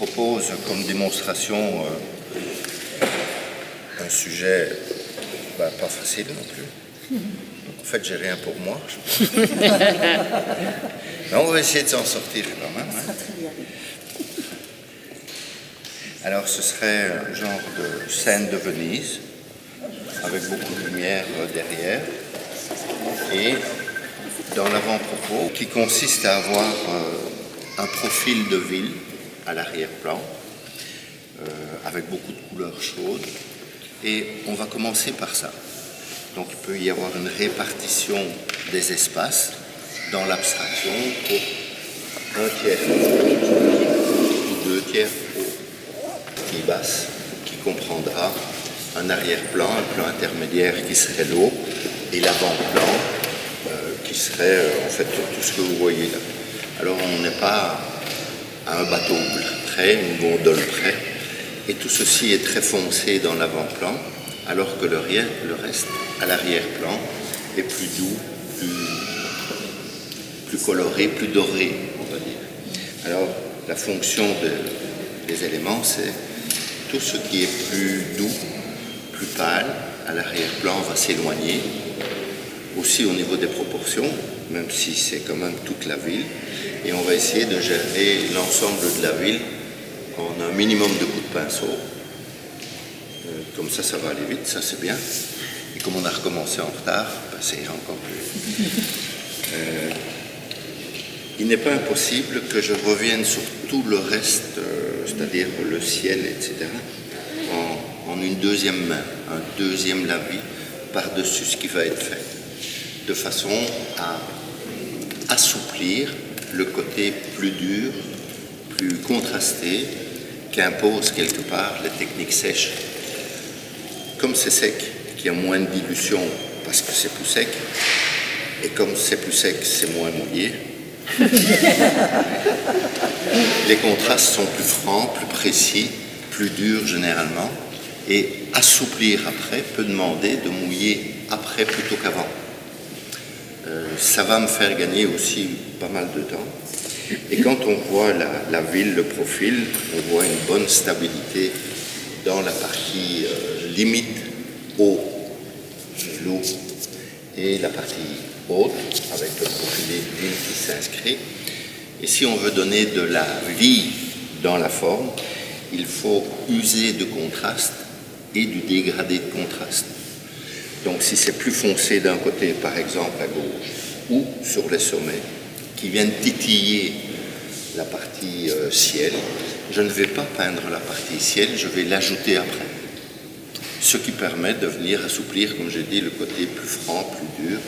propose comme démonstration euh, un sujet bah, pas facile non plus. En fait, j'ai rien pour moi. Mais on va essayer de s'en sortir quand même. hein. Alors, ce serait un genre de scène de Venise, avec beaucoup de lumière euh, derrière, et dans l'avant-propos, qui consiste à avoir euh, un profil de ville à l'arrière-plan, euh, avec beaucoup de couleurs chaudes. Et on va commencer par ça. Donc il peut y avoir une répartition des espaces dans l'abstraction pour un tiers ou deux tiers qui basse, qui comprendra un arrière-plan, un plan intermédiaire qui serait l'eau, et l'avant-plan euh, qui serait euh, en fait tout ce que vous voyez là. Alors on n'est pas un bateau près, une gondole près, et tout ceci est très foncé dans l'avant-plan, alors que le, reste, à l'arrière-plan, est plus doux, plus, coloré, plus doré, on va dire. Alors la fonction de- des éléments, c'est tout ce qui est plus doux, plus pâle, à l'arrière-plan va s'éloigner, aussi au niveau des proportions, même si c'est quand même toute la ville, et on va essayer de gérer l'ensemble de la ville en un minimum de coups de pinceau. Euh, comme ça, ça va aller vite, ça c'est bien. Et comme on a recommencé en retard, ben, ça ira encore plus. Euh, il n'est pas impossible que je revienne sur tout le reste, euh, c'est-à-dire le ciel, etc., en, en une deuxième main, un deuxième lavis par-dessus ce qui va être fait, de façon à assouplir le côté plus dur, plus contrasté qu'impose quelque part la technique sèche. Comme c'est sec, qu'il y a moins de dilution parce que c'est plus sec, et comme c'est plus sec, c'est moins mouillé, les contrastes sont plus francs, plus précis, plus durs généralement, et assouplir après peut demander de mouiller après plutôt qu'avant. Euh, ça va me faire gagner aussi pas mal de temps. Et quand on voit la, ville, le profil, on voit une bonne stabilité dans la partie euh, limite haut l'eau et la partie haute avec le profilé de ville qui s'inscrit. Et si on veut donner de la vie dans la forme, il faut user de contraste et du dégradé de contraste. Donc si c'est plus foncé d'un côté, par exemple à gauche, ou sur les sommets, qui viennent titiller la partie euh, ciel, je ne vais pas peindre la partie ciel, je vais l'ajouter après. Ce qui permet de venir assouplir, comme j'ai dit, le côté plus franc, plus dur,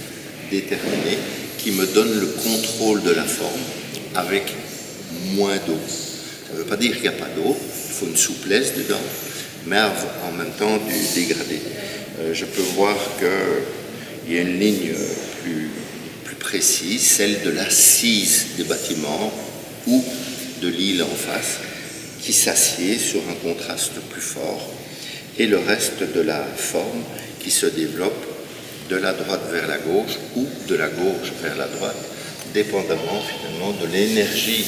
déterminé, qui me donne le contrôle de la forme avec moins d'eau. Ça ne veut pas dire qu'il n'y a pas d'eau, il faut une souplesse dedans, mais en même temps du dégradé. Euh, je peux voir qu'il y a une ligne plus, plus précise, celle de l'assise des bâtiments ou de l'île en face, qui s'assied sur un contraste plus fort, et le reste de la forme qui se développe de la droite vers la gauche ou de la gauche vers la droite, dépendamment finalement de l'énergie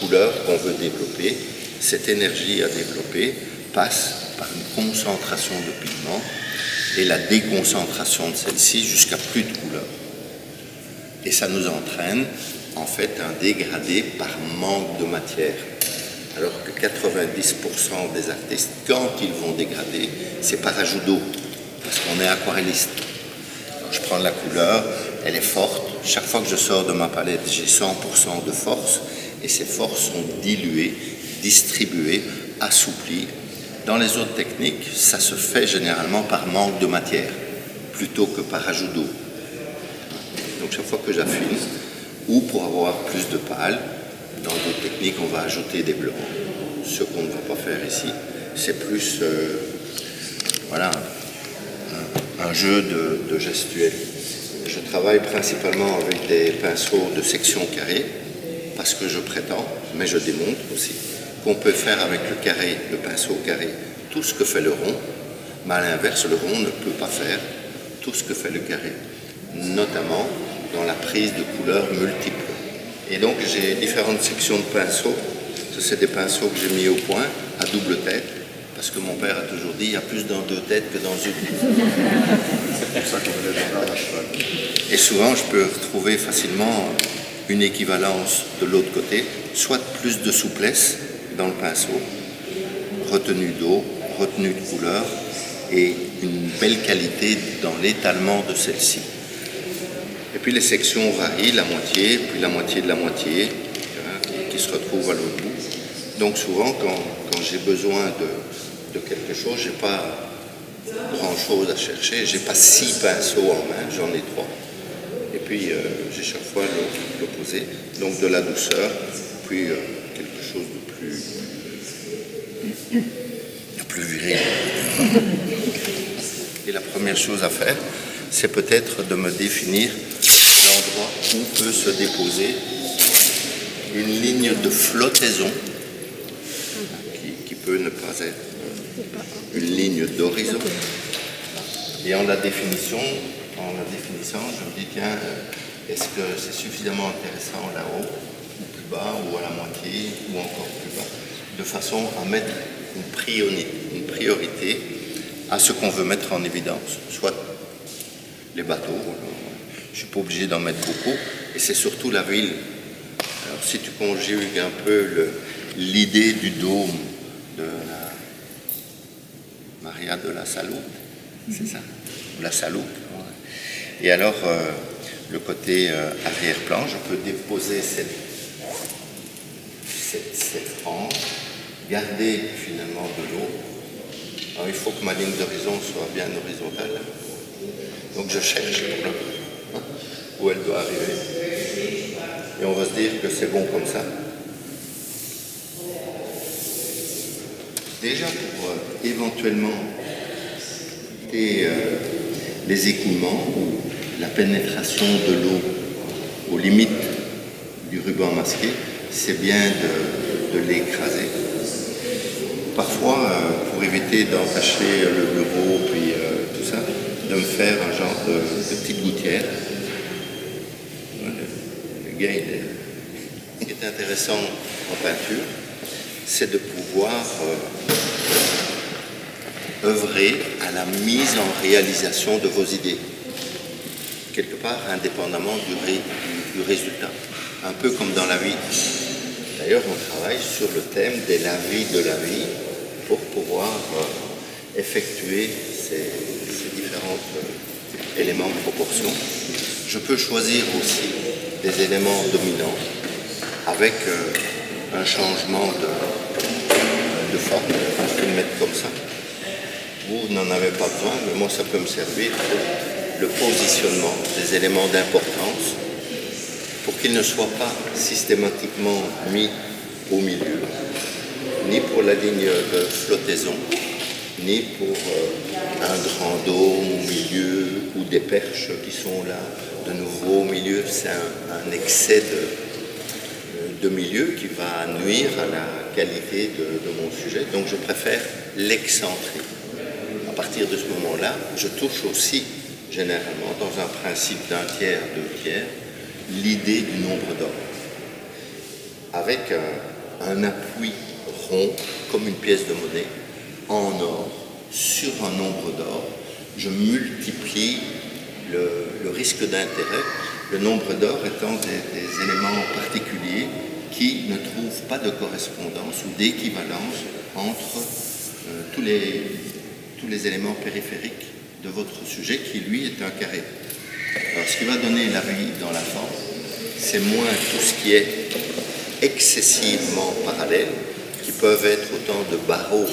couleur qu'on veut développer. Cette énergie à développer passe par une concentration de pigments et la déconcentration de celle-ci jusqu'à plus de couleur. Et ça nous entraîne en fait un dégradé par manque de matière. Alors que 90% des artistes, quand ils vont dégrader, c'est par ajout d'eau, parce qu'on est aquarelliste. Je prends la couleur, elle est forte. Chaque fois que je sors de ma palette, j'ai 100% de force, et ces forces sont diluées, distribuées, assouplies. Dans les autres techniques, ça se fait généralement par manque de matière, plutôt que par ajout d'eau. Donc chaque fois que j'affine, ou pour avoir plus de pâle, dans d'autres techniques, on va ajouter des blancs. Ce qu'on ne va pas faire ici, c'est plus euh, voilà, un, jeu de, de gestuelle. Je travaille principalement avec des pinceaux de section carrée, parce que je prétends, mais je démontre aussi, qu'on peut faire avec le carré, le pinceau carré, tout ce que fait le rond, mais à l'inverse, le rond ne peut pas faire tout ce que fait le carré, notamment dans la prise de couleurs multiples. Et donc j'ai différentes sections de pinceaux c'est des pinceaux que j'ai mis au point à double tête, parce que mon père a toujours dit il y a plus dans deux têtes que dans une. C'est pour ça qu'on. Et souvent, je peux retrouver facilement une équivalence de l'autre côté, soit plus de souplesse dans le pinceau, retenue d'eau, retenue de couleur et une belle qualité dans l'étalement de celle-ci. Et puis les sections varient, la moitié, puis la moitié de la moitié, hein, qui, se retrouvent à l'autre bout. Donc souvent, quand, j'ai besoin de, quelque chose, j'ai pas grand chose à chercher. J'ai pas six pinceaux en main, j'en ai trois. Et puis euh, j'ai chaque fois l'opposé. Donc de la douceur, puis euh, de plus, viril. Et la première chose à faire, c'est peut-être de me définir l'endroit où peut se déposer une ligne de flottaison qui, qui peut ne pas être une ligne d'horizon. Et en la définition, en la définissant, je me dis tiens, est-ce que c'est suffisamment intéressant là-haut, bas, ou à la moitié, ou encore plus bas, de façon à mettre une priorité, une priorité à ce qu'on veut mettre en évidence, soit les bateaux, euh, je ne suis pas obligé d'en mettre beaucoup, et c'est surtout la ville. Alors si tu conjugues un peu l'idée du dôme de la Maria de la Salute, c'est ça Ou La ouais. Et alors, euh, le côté euh, arrière-plan, je peux déposer cette, cette, cette garder finalement de l'eau. Alors, il faut que ma ligne d'horizon soit bien horizontale. Donc je cherche pour le- où elle doit arriver. Et on va se dire que c'est bon comme ça. Déjà pour euh, éventuellement éviter, euh, les écoulements ou la pénétration de l'eau aux limites du ruban masqué, c'est bien de, l'écraser. Parfois, euh, pour éviter d'entacher le bureau puis euh, tout ça, de me faire un genre de, petite gouttière. Le, qui est intéressant en peinture, c'est de pouvoir euh, œuvrer à la mise en réalisation de vos idées, quelque part indépendamment du résultat, un peu comme dans la vie. D'ailleurs, on travaille sur le thème de la vie de la vie pour pouvoir euh, effectuer ces, différents euh, éléments de proportion. Je peux choisir aussi des éléments dominants avec euh, un changement de, forme. Je le mettre comme ça. Vous n'en avez pas besoin, mais moi ça peut me servir pour le positionnement des éléments d'importance qu'ils ne soient pas systématiquement mis au milieu, ni pour la ligne de flottaison, ni pour euh, un grand dôme au milieu ou des perches qui sont là de nouveau au milieu. C'est un, excès de, de milieu qui va nuire à la qualité de, de mon sujet. Donc je préfère l'excentrer. À partir de ce moment-là, je touche aussi généralement dans un principe d'un tiers, deux tiers, l'idée du nombre d'or. Avec un, appui rond, comme une pièce de monnaie, en or, sur un nombre d'or, je multiplie le, risque d'intérêt, le nombre d'or étant des, éléments particuliers qui ne trouvent pas de correspondance ou d'équivalence entre euh, tous les éléments périphériques de votre sujet qui, lui, est un carré. Alors, ce qui va donner la vie dans la forme, c'est moins tout ce qui est excessivement parallèle, qui peuvent être autant de barreaux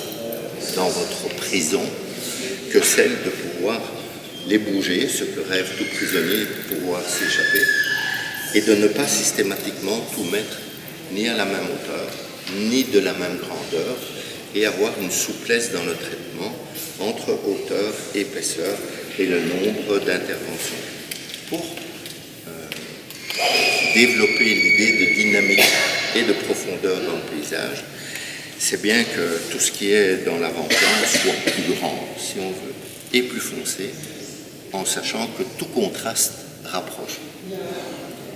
dans votre prison, que celle de pouvoir les bouger, ce que rêve tout prisonnier, de pouvoir s'échapper, et de ne pas systématiquement tout mettre ni à la même hauteur, ni de la même grandeur, et avoir une souplesse dans le traitement entre hauteur, épaisseur et le nombre d'interventions. Pour euh, développer l'idée de dynamique et de profondeur dans le paysage, c'est bien que tout ce qui est dans l'avant-plan soit plus grand, si on veut, et plus foncé, en sachant que tout contraste rapproche.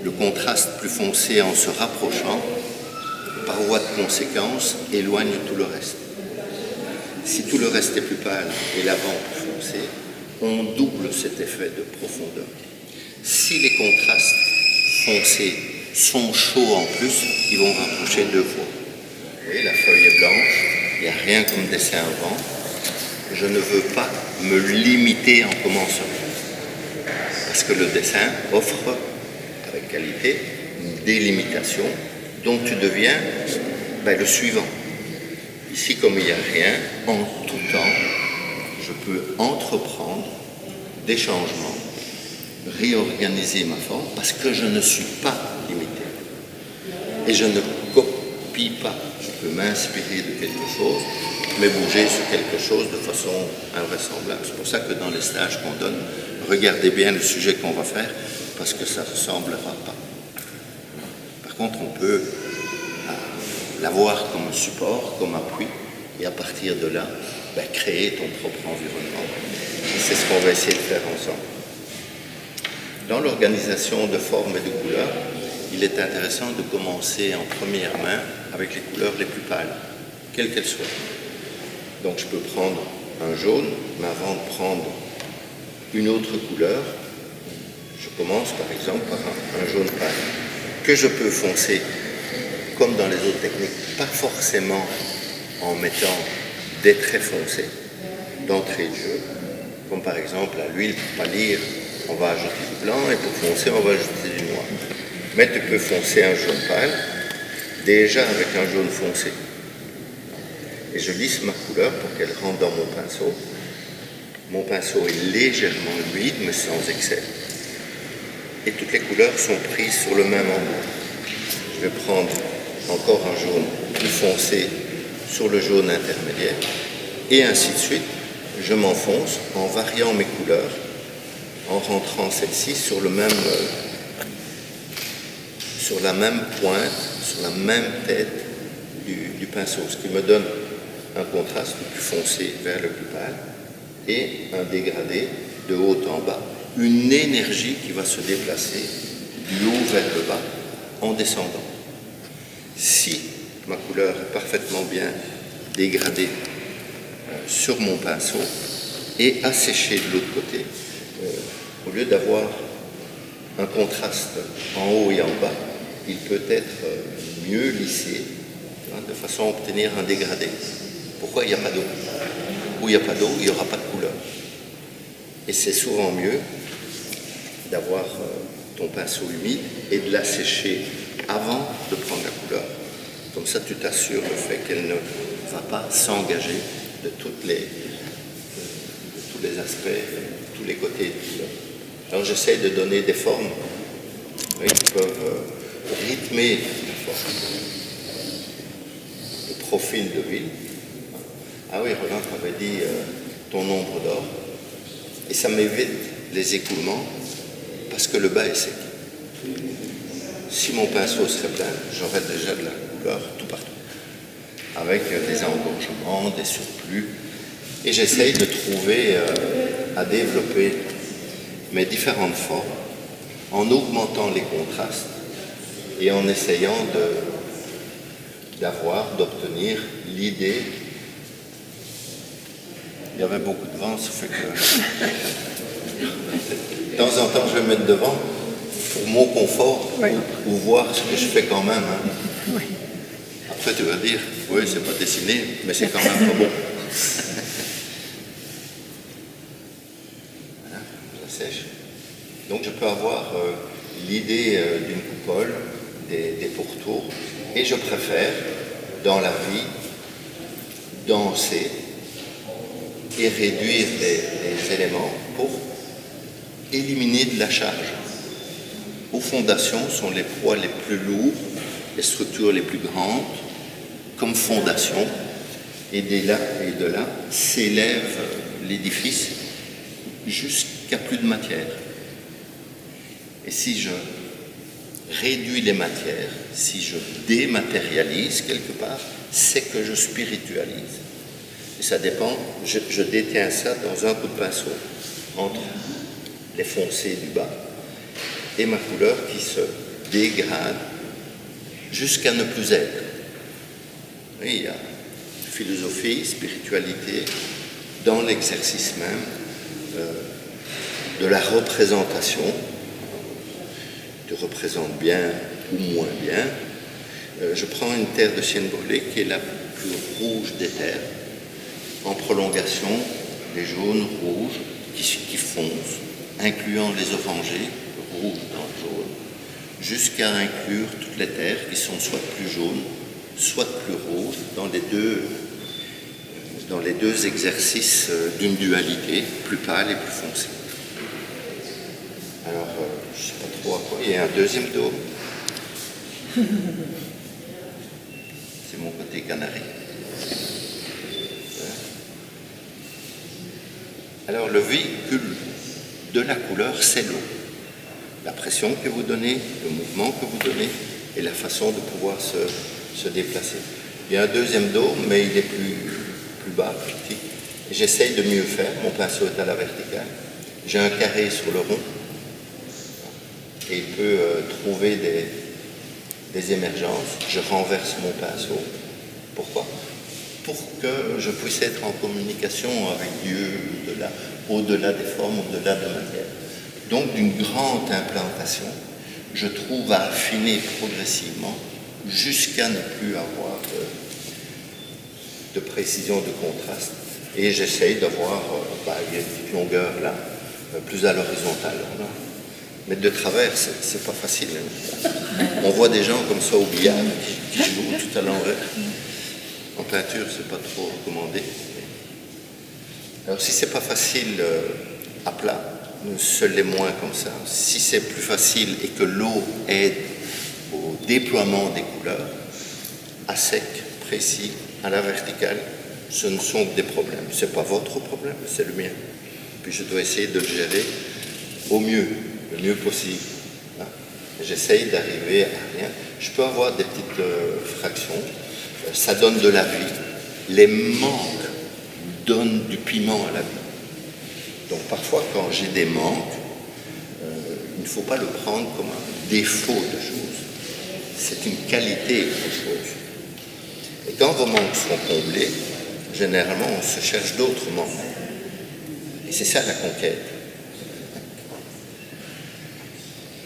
Le contraste plus foncé en se rapprochant par voie de conséquence, éloigne tout le reste. Si tout le reste est plus pâle et l'avant plus foncé, on double cet effet de profondeur. Si les contrastes foncés sont chauds en plus, ils vont rapprocher deux fois. Vous voyez, la feuille est blanche, il n'y a rien comme dessin avant. Je ne veux pas me limiter en commençant. Parce que le dessin offre, avec qualité, une délimitation dont tu deviens ben, le suivant. Ici, comme il n'y a rien, en tout temps, je peux entreprendre des changements, réorganiser ma forme, parce que je ne suis pas limité. Et je ne copie pas. Je peux m'inspirer de quelque chose, mais bouger sur quelque chose de façon invraisemblable. C'est pour ça que dans les stages qu'on donne, regardez bien le sujet qu'on va faire, parce que ça ne ressemblera pas. Par contre, on peut euh, l'avoir comme support, comme appui, et à partir de là, ben, créer ton propre environnement. C'est ce qu'on va essayer de faire ensemble. Dans l'organisation de formes et de couleurs, il est intéressant de commencer en première main avec les couleurs les plus pâles, quelles qu'elles soient. Donc je peux prendre un jaune, mais avant de prendre une autre couleur, je commence par exemple par un, jaune pâle, que je peux foncer comme dans les autres techniques, pas forcément en mettant des traits foncés d'entrée de jeu, comme par exemple à l'huile pour pâlir, on va ajouter du blanc et pour foncer, on va ajouter du noir. Mais tu peux foncer un jaune pâle, déjà avec un jaune foncé. Et je lisse ma couleur pour qu'elle rentre dans mon pinceau. Mon pinceau est légèrement humide, mais sans excès. Et toutes les couleurs sont prises sur le même endroit. Je vais prendre encore un jaune plus foncé sur le jaune intermédiaire, et ainsi de suite. Je m'enfonce en variant mes couleurs, en rentrant celle-ci sur le même euh, la même pointe, sur la même tête du, pinceau, ce qui me donne un contraste plus foncé vers le plus pâle et un dégradé de haut en bas, une énergie qui va se déplacer du haut vers le bas en descendant. Si ma couleur est parfaitement bien dégradée euh, sur mon pinceau et asséchée de l'autre côté, au lieu d'avoir un contraste en haut et en bas, il peut être euh, mieux lissé, hein, de façon à obtenir un dégradé. Pourquoi il n'y a pas d'eau? Où il n'y a pas d'eau, il n'y aura pas de couleur. Et c'est souvent mieux d'avoir euh, ton pinceau humide et de l'assécher avant de prendre la couleur. Comme ça, tu t'assures le fait qu'elle ne va pas s'engager de, tous les aspects, tous les côtés. Alors j'essaie de donner des formes qui peuvent euh, rythmer le profil de ville. Ah oui, Roland avait dit euh, ton nombre d'or. Et ça m'évite les écoulements parce que le bas est sec. Si mon pinceau serait plein, j'aurais déjà de la couleur tout partout. Avec euh, des engorgements, des surplus. Et j'essaye de trouver euh, à développer mes différentes formes en augmentant les contrastes et en essayant d'avoir, d'obtenir l'idée. Il y avait beaucoup de vent, ça fait que de temps en temps je vais mettre devant pour mon confort ou, voir ce que je fais quand même. Hein. Après tu vas dire, oui c'est pas dessiné, mais c'est quand même pas bon. ça sèche. Donc je peux avoir euh, l'idée euh, d'une coupole, des, pourtours. Et je préfère, dans la vie, danser et réduire des, éléments pour éliminer de la charge. Aux fondations sont les poids les plus lourds, les structures les plus grandes, comme fondation, et de là, et de là s'élève l'édifice jusqu'à plus de matière. Et si je réduis les matières, si je dématérialise quelque part, c'est que je spiritualise. Et ça dépend, je, détiens ça dans un coup de pinceau, entre les foncés du bas et ma couleur qui se dégrade jusqu'à ne plus être. Il y a philosophie, spiritualité, dans l'exercice même euh, de la représentation. Tu représentes bien ou moins bien. Euh, je prends une terre de sienne brûlée qui est la plus rouge des terres, en prolongation les jaunes, rouges, qui, foncent, incluant les orangés, rouges dans le jaune, jusqu'à inclure toutes les terres qui sont soit plus jaunes, soit plus rouges, dans les deux, dans les deux exercices euh, d'une dualité, plus pâle et plus foncée. Alors, Il y a un deuxième dôme. C'est mon côté canari. Alors, le véhicule de la couleur, c'est l'eau. La pression que vous donnez, le mouvement que vous donnez et la façon de pouvoir se, se déplacer. Il y a un deuxième dôme, mais il est plus, plus bas, plus petit. J'essaye de mieux faire. Mon pinceau est à la verticale. J'ai un carré sur le rond. Et peut euh, trouver des, émergences. Je renverse mon pinceau. Pourquoi? Pour que je puisse être en communication avec Dieu au-delà, des formes, au-delà de la matière. Donc d'une grande implantation, je trouve à affiner progressivement jusqu'à ne plus avoir de, précision de contraste. Et j'essaye d'avoir, euh, bah, il y a une longueur là, euh, plus à l'horizontale. Mais de travers, c'est pas facile. hein. On voit des gens comme ça au billard qui, jouent tout à l'envers. En peinture, c'est pas trop recommandé. Alors si c'est pas facile euh, à plat, seul les moins comme ça. Si c'est plus facile et que l'eau aide au déploiement des couleurs, à sec, précis, à la verticale, ce ne sont que des problèmes. Ce n'est pas votre problème, c'est le mien. Puis je dois essayer de le gérer au mieux, le mieux possible. Hein. J'essaye d'arriver à rien. Je peux avoir des petites euh, fractions, Euh, ça donne de la vie. Les manques donnent du piment à la vie. Donc parfois, quand j'ai des manques, euh, il ne faut pas le prendre comme un défaut de chose. C'est une qualité de chose. Et quand vos manques sont comblés, généralement, on se cherche d'autres manques. Et c'est ça la conquête.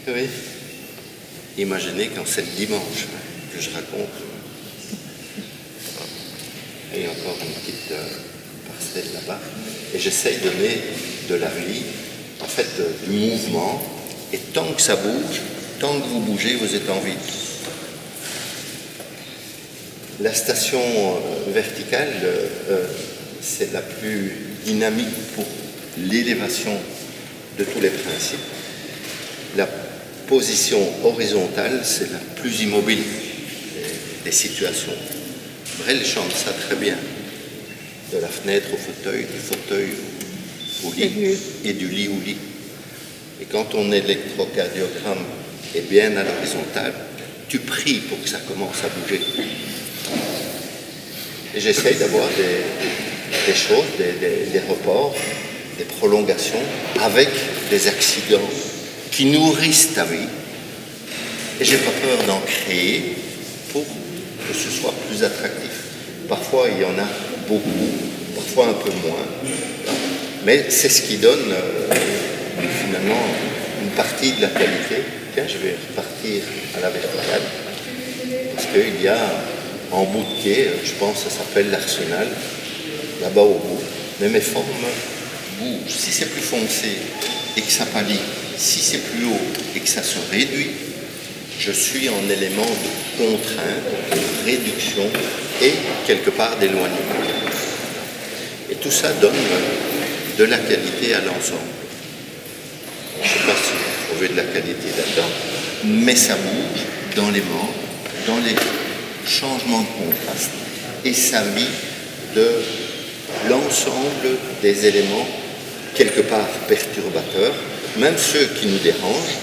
Oui. Imaginez quand c'est le dimanche que je raconte. Et encore une petite euh, parcelle là-bas. Et j'essaye de donner de la vie, en fait, du mouvement. Et tant que ça bouge, tant que vous bougez, vous êtes en vie. La station euh, verticale, euh, c'est la plus dynamique pour l'élévation de tous les principes. Position horizontale, c'est la plus immobile des, situations. Brel chante ça très bien. De la fenêtre au fauteuil, du fauteuil au lit et du lit au lit. Et quand ton électrocardiogramme est bien à l'horizontale, tu pries pour que ça commence à bouger. Et j'essaye d'avoir des, des choses, des, des- des reports, des prolongations avec des accidents qui nourrissent ta vie. Et j'ai pas peur d'en créer pour que ce soit plus attractif. Parfois, il y en a beaucoup, parfois un peu moins. Mais c'est ce qui donne euh, finalement une partie de la qualité. Tiens, je vais repartir à la verticale. Parce qu'il y a en bout de quai, je pense que ça s'appelle l'arsenal, là-bas au bout. Mais mes formes bougent. Si c'est plus foncé et que ça pâlit, si c'est plus haut et que ça se réduit, je suis en élément de contrainte, de réduction et quelque part d'éloignement. Et tout ça donne de la qualité à l'ensemble. Je ne sais pas si vous trouvez de la qualité là-dedans, mais ça bouge dans les membres, dans les changements de contraste, et ça vit de l'ensemble des éléments quelque part perturbateurs, même ceux qui nous dérangent,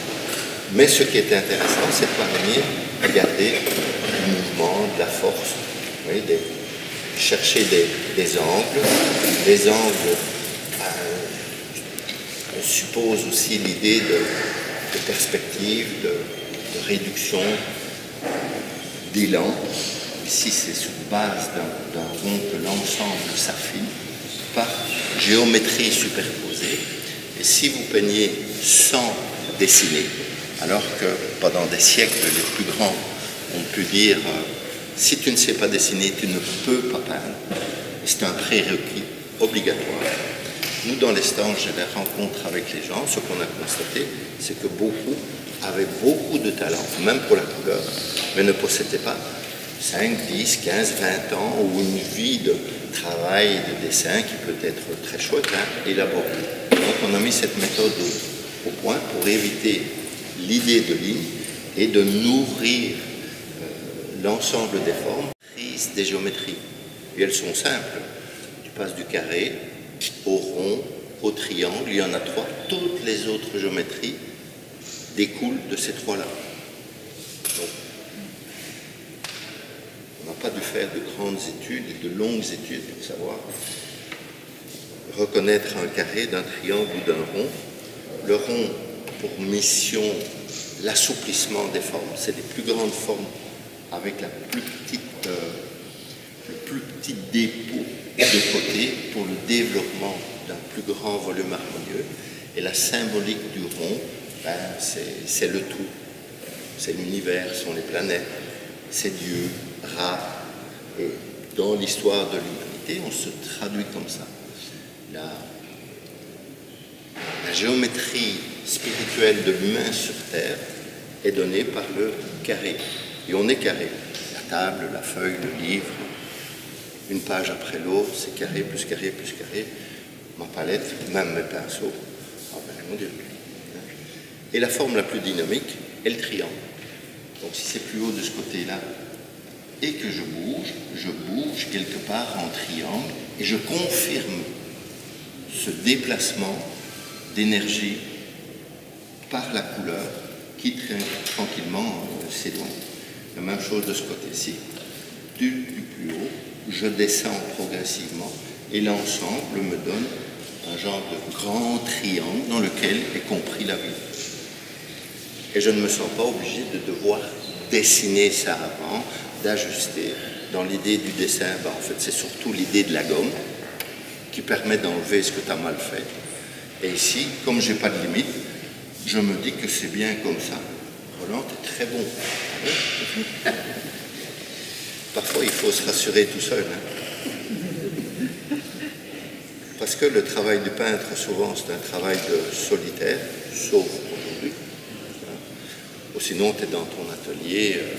mais ce qui est intéressant, c'est de parvenir à garder du mouvement, de la force, chercher des, angles. Les angles euh, supposent aussi l'idée de, de perspective, de, de réduction, d'élan. ici c'est sur base d'un rond que l'ensemble s'affine par géométrie superposée. Et si vous peignez sans dessiner, alors que pendant des siècles, les plus grands ont pu dire euh, si tu ne sais pas dessiner, tu ne peux pas peindre. C'est un prérequis obligatoire. Nous, dans les stages et les rencontres avec les gens, ce qu'on a constaté, c'est que beaucoup avaient beaucoup de talent, même pour la couleur, mais ne possédaient pas 5, 10, 15, 20 ans ou une vie de travail, de dessin qui peut être très chouette, hein, élaboré. Donc on a mis cette méthode au point pour éviter l'idée de ligne et de nourrir euh, l'ensemble des formes, des géométries. Et elles sont simples. Tu passes du carré au rond, au triangle, il y en a trois. Toutes les autres géométries découlent de ces trois-là. on n'a pas dû faire de grandes études et de longues études pour savoir reconnaître un carré d'un triangle ou d'un rond. Le rond pour mission l'assouplissement des formes. C'est les plus grandes formes avec euh, le plus petit dépôt de côté pour le développement d'un plus grand volume harmonieux. Et la symbolique du rond, ben, c'est le tout. C'est l'univers, sont les planètes, c'est Dieu, Ra. Et dans l'histoire de l'humanité, on se traduit comme ça. La, géométrie spirituelle de l'humain sur Terre est donnée par le carré. Et on est carré. La table, la feuille, le livre, une page après l'autre, c'est carré, plus carré, plus carré. Ma palette, même mes pinceaux. Oh ben mon Dieu. Et la forme la plus dynamique est le triangle. Donc si c'est plus haut de ce côté-là et que je bouge, je bouge quelque part en triangle et je confirme ce déplacement d'énergie par la couleur qui tranquillement euh, s'éloigne. La même chose de ce côté-ci. Du, plus haut, je descends progressivement et l'ensemble me donne un genre de grand triangle dans lequel est compris la vie. Et je ne me sens pas obligé de devoir dessiner ça avant, d'ajuster. Dans l'idée du dessin, ben, en fait, c'est surtout l'idée de la gomme qui permet d'enlever ce que tu as mal fait. Et ici, comme je n'ai pas de limite, je me dis que c'est bien comme ça. Roland, est très bon. Parfois, il faut se rassurer tout seul. Hein. Parce que le travail du peintre, souvent, c'est un travail de solitaire, sauf aujourd'hui. Ou sinon, tu es dans ton atelier, euh,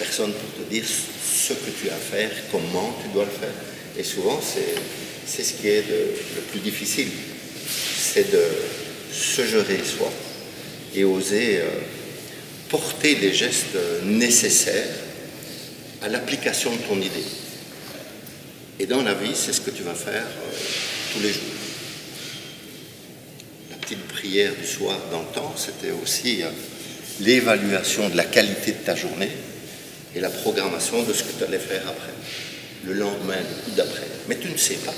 personne pour te dire ce que tu as à faire, comment tu dois le faire. Et souvent, c'est ce qui est le plus difficile, c'est de se gérer soi et oser euh, porter les gestes nécessaires à l'application de ton idée. Et dans la vie, c'est ce que tu vas faire euh, tous les jours. La petite prière du soir dans le temps, c'était aussi euh, l'évaluation de la qualité de ta journée et la programmation de ce que tu allais faire après, le lendemain, le coup d'après. Mais tu ne sais pas.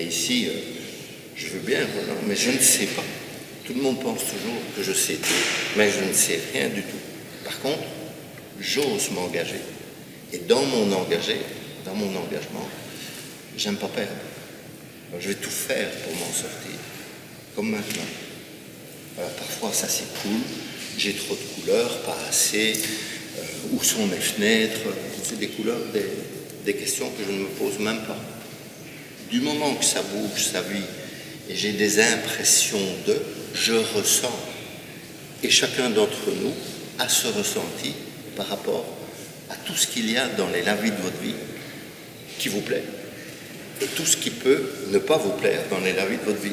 Et ici, je veux bien, mais je ne sais pas. Tout le monde pense toujours que je sais tout, mais je ne sais rien du tout. Par contre, j'ose m'engager. Et dans mon engagé, dans mon engagement, j'aime pas perdre. je vais tout faire pour m'en sortir, comme maintenant. parfois ça s'écoule, j'ai trop de couleurs, pas assez, euh, où sont mes fenêtres, c'est des couleurs, des questions que je ne me pose même pas. Du moment que ça bouge, ça vit, et j'ai des impressions de, je ressens. Et chacun d'entre nous a ce ressenti par rapport à tout ce qu'il y a dans les lavis de votre vie qui vous plaît. Et tout ce qui peut ne pas vous plaire dans les lavis de votre vie.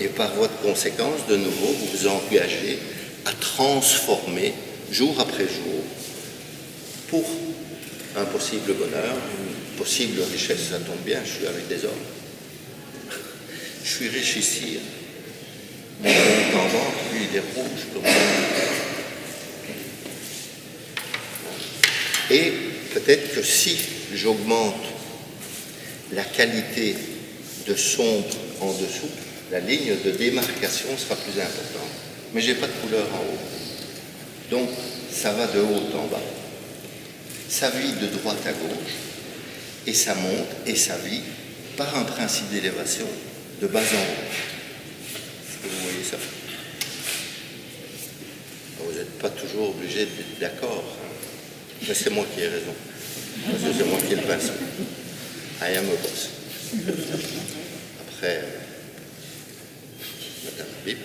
Et par votre conséquence, de nouveau, vous vous engagez à transformer jour après jour pour un possible bonheur, possible richesse. Ça tombe bien, je suis avec des hommes. Je suis riche ici. Mon en banque, lui, il est rouge comme ça. Et peut-être que si j'augmente la qualité de sombre en dessous, la ligne de démarcation sera plus importante. Mais je n'ai pas de couleur en haut. Donc, ça va de haut en bas. Ça vit de droite à gauche et ça monte et ça vit par un principe d'élévation de bas en haut. Vous voyez ça? Vous n'êtes pas toujours obligé d'être d'accord, mais c'est moi qui ai raison. Parce que c'est moi qui ai le pinceau. I am a boss. Après, Madame la Bible.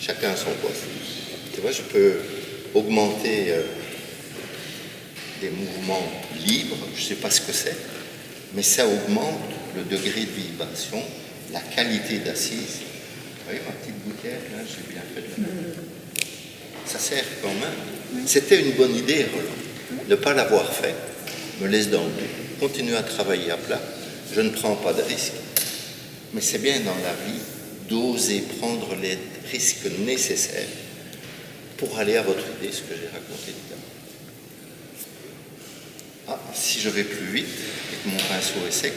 Chacun son poste. Tu vois, je peux augmenter euh, des mouvements libres, je ne sais pas ce que c'est, mais ça augmente le degré de vibration, la qualité d'assise. Vous voyez ma petite gouttière, là, j'ai bien fait de la Ça sert quand même. C'était une bonne idée, Roland. Ne pas l'avoir fait me laisse dans le doute. Continue à travailler à plat. Je ne prends pas de risques. Mais c'est bien dans la vie d'oser prendre les risques nécessaires pour aller à votre idée, ce que j'ai raconté tout à l'heure. Si je vais plus vite et que mon pinceau est sec,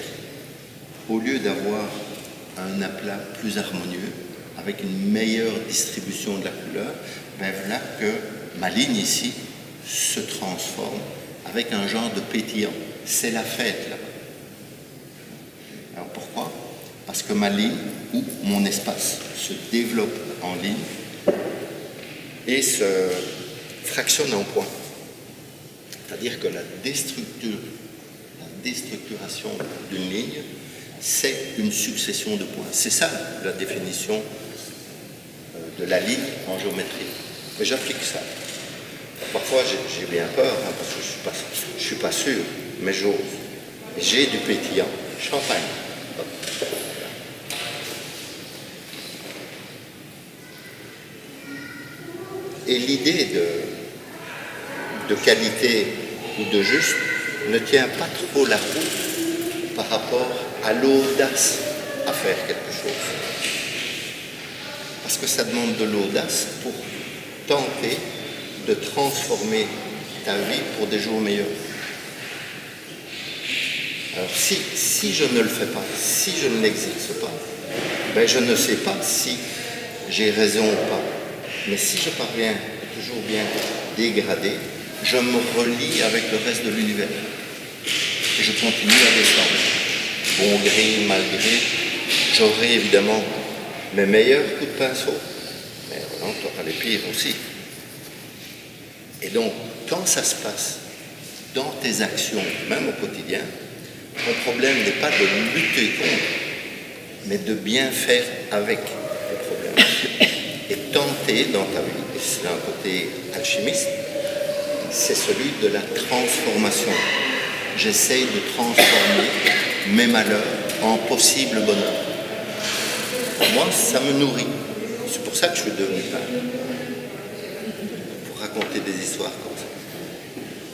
au lieu d'avoir un aplat plus harmonieux, avec une meilleure distribution de la couleur, ben voilà que ma ligne ici se transforme avec un genre de pétillant. C'est la fête là-bas. Alors pourquoi? Parce que ma ligne ou mon espace se développe en ligne et se fractionne en points. C'est-à-dire que la, déstructuration d'une ligne, c'est une succession de points. C'est ça la définition euh, de la ligne en géométrie. Mais j'applique ça. Parfois, j'ai bien peur, hein, parce que je ne suis, pas sûr, mais j'ose. J'ai du pétillant, champagne. Et l'idée de qualité de juste ne tient pas trop la route par rapport à l'audace à faire quelque chose. Parce que ça demande de l'audace pour tenter de transformer ta vie pour des jours meilleurs. Alors si, si je ne le fais pas, si je ne l'exerce pas, ben je ne sais pas si j'ai raison ou pas. Mais si je parviens toujours bien dégradé, je me relie avec le reste de l'univers. Et je continue à descendre. Bon gré, mal gré, j'aurai évidemment mes meilleurs coups de pinceau. Mais tu auras les pires aussi. Et donc, quand ça se passe dans tes actions, même au quotidien, ton problème n'est pas de lutter contre, mais de bien faire avec le problème. Et tenter dans ta vie, c'est un côté alchimiste, c'est celui de la transformation. J'essaye de transformer mes malheurs en possible bonheur. Moi, ça me nourrit. C'est pour ça que je suis devenu père raconter des histoires comme ça.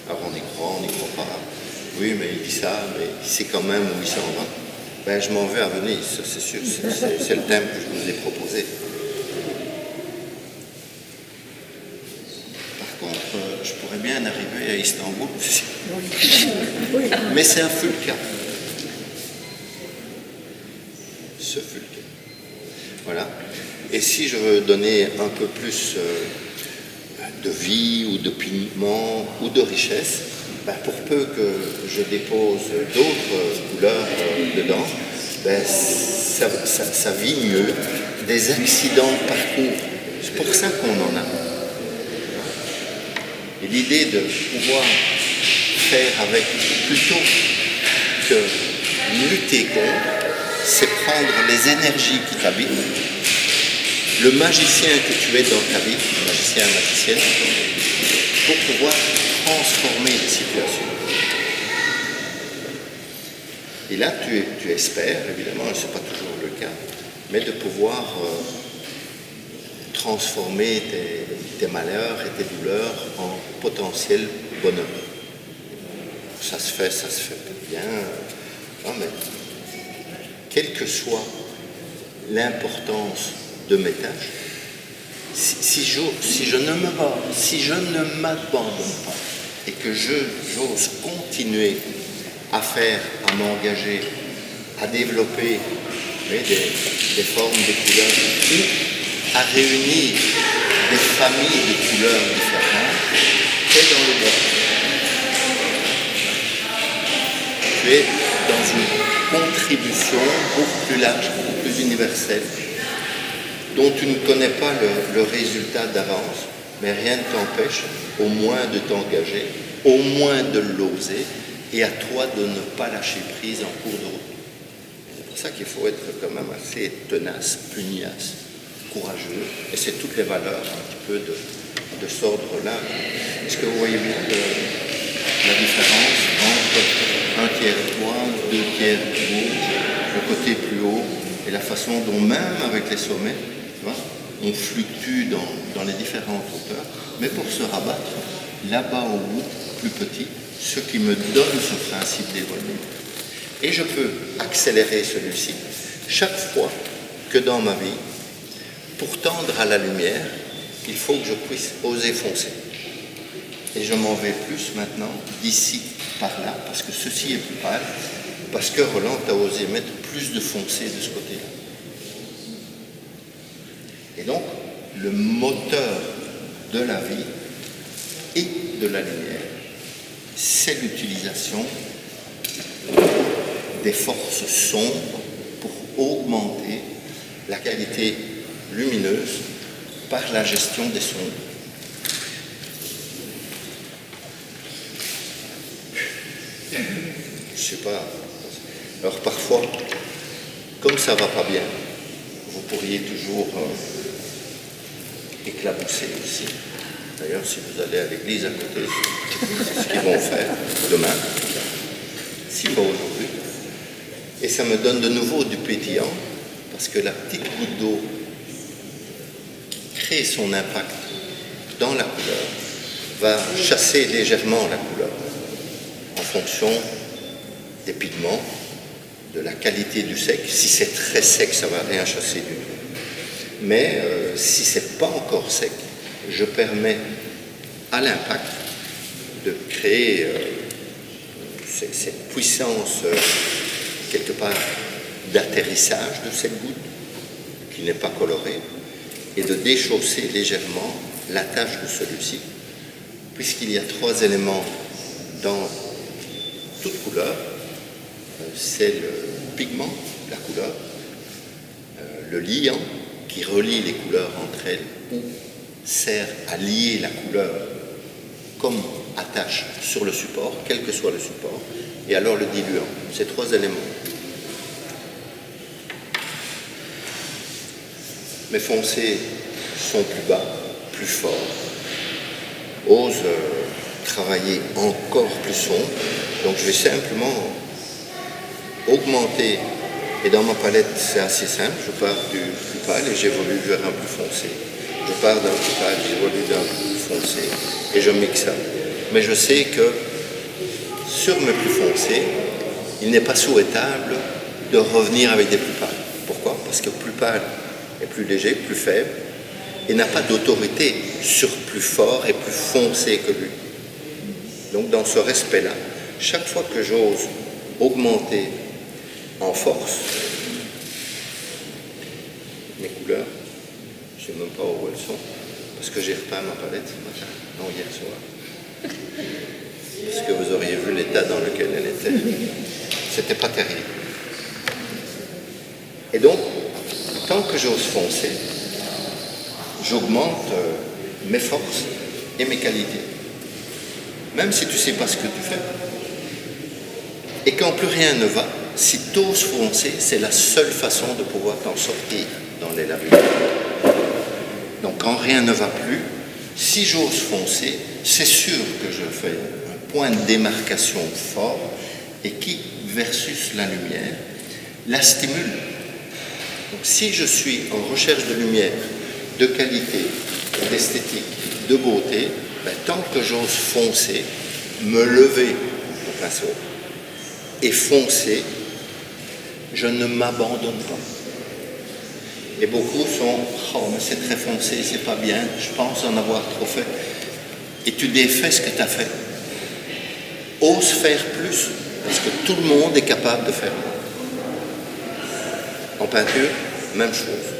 Alors on y croit, on n'y croit pas. Oui, mais il dit ça, mais il sait quand même où il s'en va. Ben, je m'en vais à Venise, c'est sûr, c'est le thème que je vous ai proposé. Par contre, euh, arriver à Istanbul, mais c'est un cas. Ce cas. Voilà. Et si je veux donner un peu plus euh, de vie ou de pigments ou de richesse, ben, pour peu que je dépose d'autres couleurs euh, dedans, ben, ça, vit mieux. Des accidents de parcours, c'est pour ça qu'on en a. Et l'idée de pouvoir faire avec plutôt que lutter contre, c'est prendre les énergies qui t'habitent le magicien que tu es dans ta vie, magicien, magicienne, pour pouvoir transformer les situations. Et là, tu, espères, évidemment, ce n'est pas toujours le cas, mais de pouvoir euh, transformer tes, malheurs et tes douleurs en potentiel bonheur. Ça se fait, ça se fait bien. Mais quelle que soit l'importance de mes tâches, si, je, ne me si je ne m'abandonne pas et que j'ose continuer à faire, à m'engager, à développer des, formes, des couleurs, à réunir des familles de couleurs différentes, es dans le bois. Tu es dans une contribution beaucoup plus large, beaucoup plus universelle, dont tu ne connais pas le, le résultat d'avance, mais rien ne t'empêche au moins de t'engager, au moins de l'oser, et à toi de ne pas lâcher prise en cours de route. C'est pour ça qu'il faut être quand même assez tenace, pugnace, et c'est toutes les valeurs un petit peu de, de ordre-là. Est-ce que vous voyez bien la différence entre un tiers droit, deux tiers gauche, le côté plus haut, et la façon dont même avec les sommets, tu vois, on fluctue dans, dans les différentes hauteurs, mais pour se rabattre là-bas au bout, plus petit, ce qui me donne ce principe d'évolution. Et je peux accélérer celui-ci chaque fois que dans ma vie, pour tendre à la lumière, il faut que je puisse oser foncer. Et je m'en vais plus maintenant d'ici par là, parce que ceci est plus pâle, parce que Roland a osé mettre plus de foncé de ce côté-là. Et donc, le moteur de la vie et de la lumière, c'est l'utilisation des forces sombres pour augmenter la qualité lumineuse par la gestion des sondes. Je sais pas. Alors parfois, comme ça va pas bien, vous pourriez toujours euh, éclabousser aussi. D'ailleurs, si vous allez à l'église à côté, c'est ce qu'ils vont faire demain, si pas aujourd'hui. Et ça me donne de nouveau du pétillant, parce que la petite goutte d'eau son impact dans la couleur va chasser légèrement la couleur en fonction des pigments, de la qualité du sec. Si c'est très sec, ça va rien chasser du tout. Mais euh, si c'est pas encore sec, je permets à l'impact de créer euh, cette, cette puissance euh, quelque part d'atterrissage de cette goutte qui n'est pas colorée et de déchausser légèrement la tâche de celui-ci puisqu'il y a trois éléments dans toute couleur. Euh, C'est le pigment, la couleur, euh, le liant qui relie les couleurs entre elles ou sert à lier la couleur comme attache sur le support, quel que soit le support, et alors le diluant. Ces trois éléments. Mes foncés sont plus bas, plus forts, osent euh, travailler encore plus sombre. Donc je vais simplement augmenter. Et dans ma palette, c'est assez simple. Je pars du plus pâle et j'évolue vers un plus foncé. Je pars d'un plus pâle, j'évolue d'un plus foncé et je mixe ça. Mais je sais que sur mes plus foncés, il n'est pas souhaitable de revenir avec des plus pâles. Pourquoi? Parce que plus pâle est plus léger, plus faible, et n'a pas d'autorité sur plus fort et plus foncé que lui. Donc dans ce respect-là, chaque fois que j'ose augmenter en force mes couleurs, je ne sais même pas où elles sont, parce que j'ai repeint ma palette ce matin, non hier soir. Parce que vous auriez vu l'état dans lequel elle était. C'était pas terrible. Et donc, tant que j'ose foncer, j'augmente euh, mes forces et mes qualités. Même si tu ne sais pas ce que tu fais. Et quand plus rien ne va, si tu oses foncer, c'est la seule façon de pouvoir t'en sortir dans les labyrinthes. Donc quand rien ne va plus, si j'ose foncer, c'est sûr que je fais un point de démarcation fort et qui, versus la lumière, la stimule. Si je suis en recherche de lumière, de qualité, d'esthétique, de beauté, ben, tant que j'ose foncer, me lever au pinceau et foncer, je ne m'abandonne pas. Et beaucoup sont, oh mais c'est très foncé, c'est pas bien, je pense en avoir trop fait. Et tu défais ce que tu as fait. Ose faire plus, parce que tout le monde est capable de faire moins. En peinture, même chose.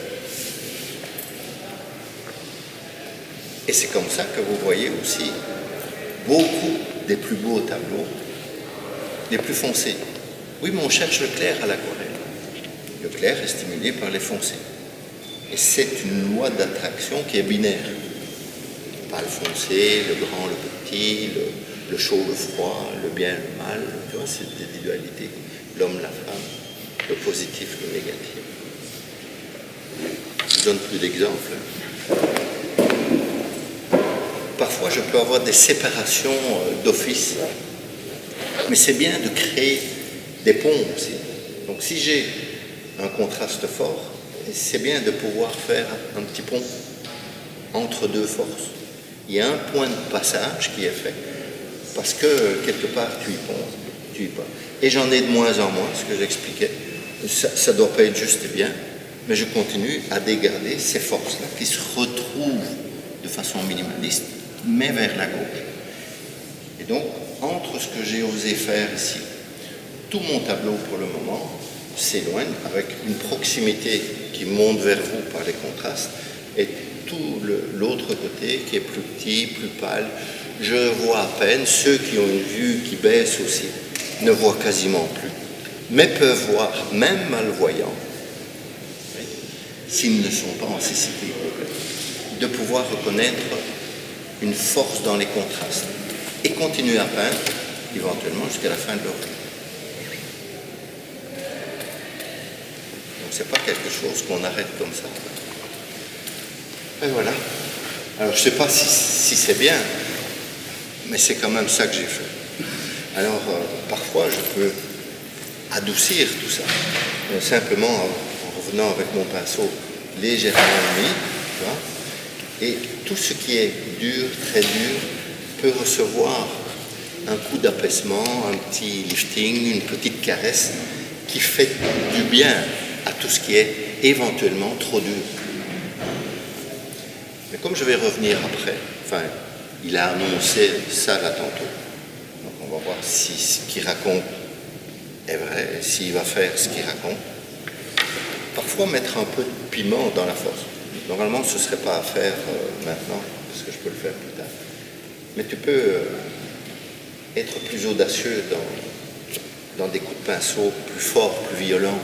Et c'est comme ça que vous voyez aussi beaucoup des plus beaux tableaux, les plus foncés. Oui, mais on cherche le clair à l'aquarelle. Le clair est stimulé par les foncés. Et c'est une loi d'attraction qui est binaire. Pas le foncé, le grand, le petit, le, chaud, le froid, le bien, le mal. Tu vois, c'est des dualités. L'homme, la femme, le positif, le négatif. Je donne plus d'exemples. Parfois, je peux avoir des séparations euh, d'office, mais c'est bien de créer des ponts aussi. Donc, si j'ai un contraste fort, c'est bien de pouvoir faire un petit pont entre deux forces. Il y a un point de passage qui est fait, parce que quelque part tu y penses, tu y penses. Et j'en ai de moins en moins, ce que j'expliquais. Ça ne doit pas être juste et bien, mais je continue à dégrader ces forces-là qui se retrouvent de façon minimaliste, mais vers la gauche. Et donc, entre ce que j'ai osé faire ici, tout mon tableau pour le moment s'éloigne avec une proximité qui monte vers vous par les contrastes et tout l'autre côté qui est plus petit, plus pâle. Je vois à peine, ceux qui ont une vue qui baisse aussi ne voient quasiment plus, mais peuvent voir, même malvoyants, s'ils ne sont pas en cécité de pouvoir reconnaître une force dans les contrastes et continuer à peindre éventuellement jusqu'à la fin de leur vie. Donc c'est pas quelque chose qu'on arrête comme ça. Et voilà. Alors je ne sais pas si, c'est bien, mais c'est quand même ça que j'ai fait. Alors euh, parfois je peux adoucir tout ça, euh, simplement en, revenant avec mon pinceau légèrement humide, et tout ce qui est dur, très dur, peut recevoir un coup d'apaisement, un petit lifting, une petite caresse qui fait du bien à tout ce qui est éventuellement trop dur. Mais comme je vais revenir après, enfin, il a annoncé ça là tantôt, donc on va voir si ce qu'il raconte est vrai, s'il va faire ce qu'il raconte. Parfois mettre un peu de piment dans la force. Normalement, ce ne serait pas à faire euh, maintenant, parce que je peux le faire plus tard. Mais tu peux euh, être plus audacieux dans, dans des coups de pinceau plus forts, plus violents.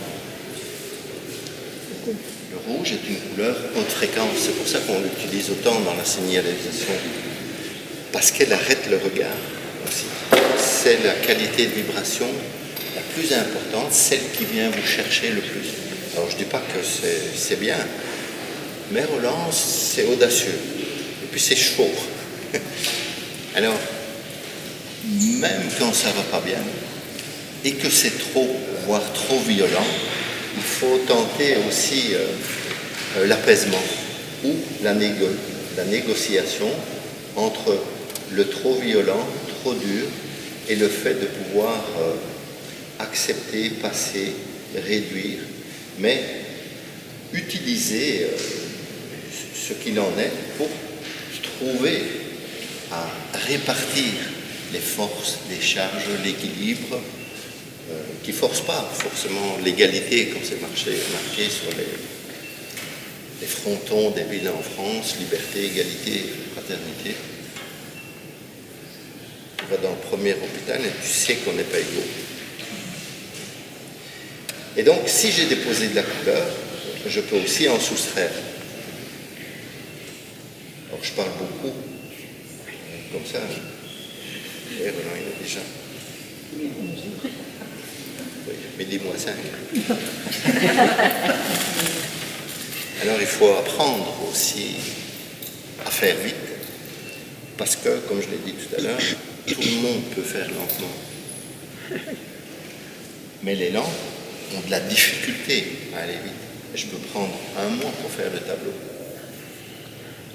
Le rouge est une couleur haute fréquence, c'est pour ça qu'on l'utilise autant dans la signalisation, parce qu'elle arrête le regard aussi. C'est la qualité de vibration plus importante, celle qui vient vous chercher le plus. Alors je ne dis pas que c'est bien, mais relance, c'est audacieux. Et puis c'est chaud. Alors, même quand ça ne va pas bien, et que c'est trop, voire trop violent, il faut tenter aussi euh, euh, l'apaisement ou la, négociation entre le trop violent, trop dur, et le fait de pouvoir euh, accepter, passer, réduire, mais utiliser ce qu'il en est pour trouver à répartir les forces, les charges, l'équilibre, euh, qui ne force pas forcément l'égalité, comme c'est marqué, marqué sur les, les frontons des villes en France, liberté, égalité, fraternité. Tu vas dans le premier hôpital et tu sais qu'on n'est pas égaux. Et donc, si j'ai déposé de la couleur, je peux aussi en soustraire je parle beaucoup, comme ça. Et Roland, il est déjà. Oui, midi moins 5. Alors il faut apprendre aussi à faire vite, parce que, comme je l'ai dit tout à l'heure, tout le monde peut faire lentement. Mais lents ont de la difficulté à aller vite. Je peux prendre un mois pour faire le tableau.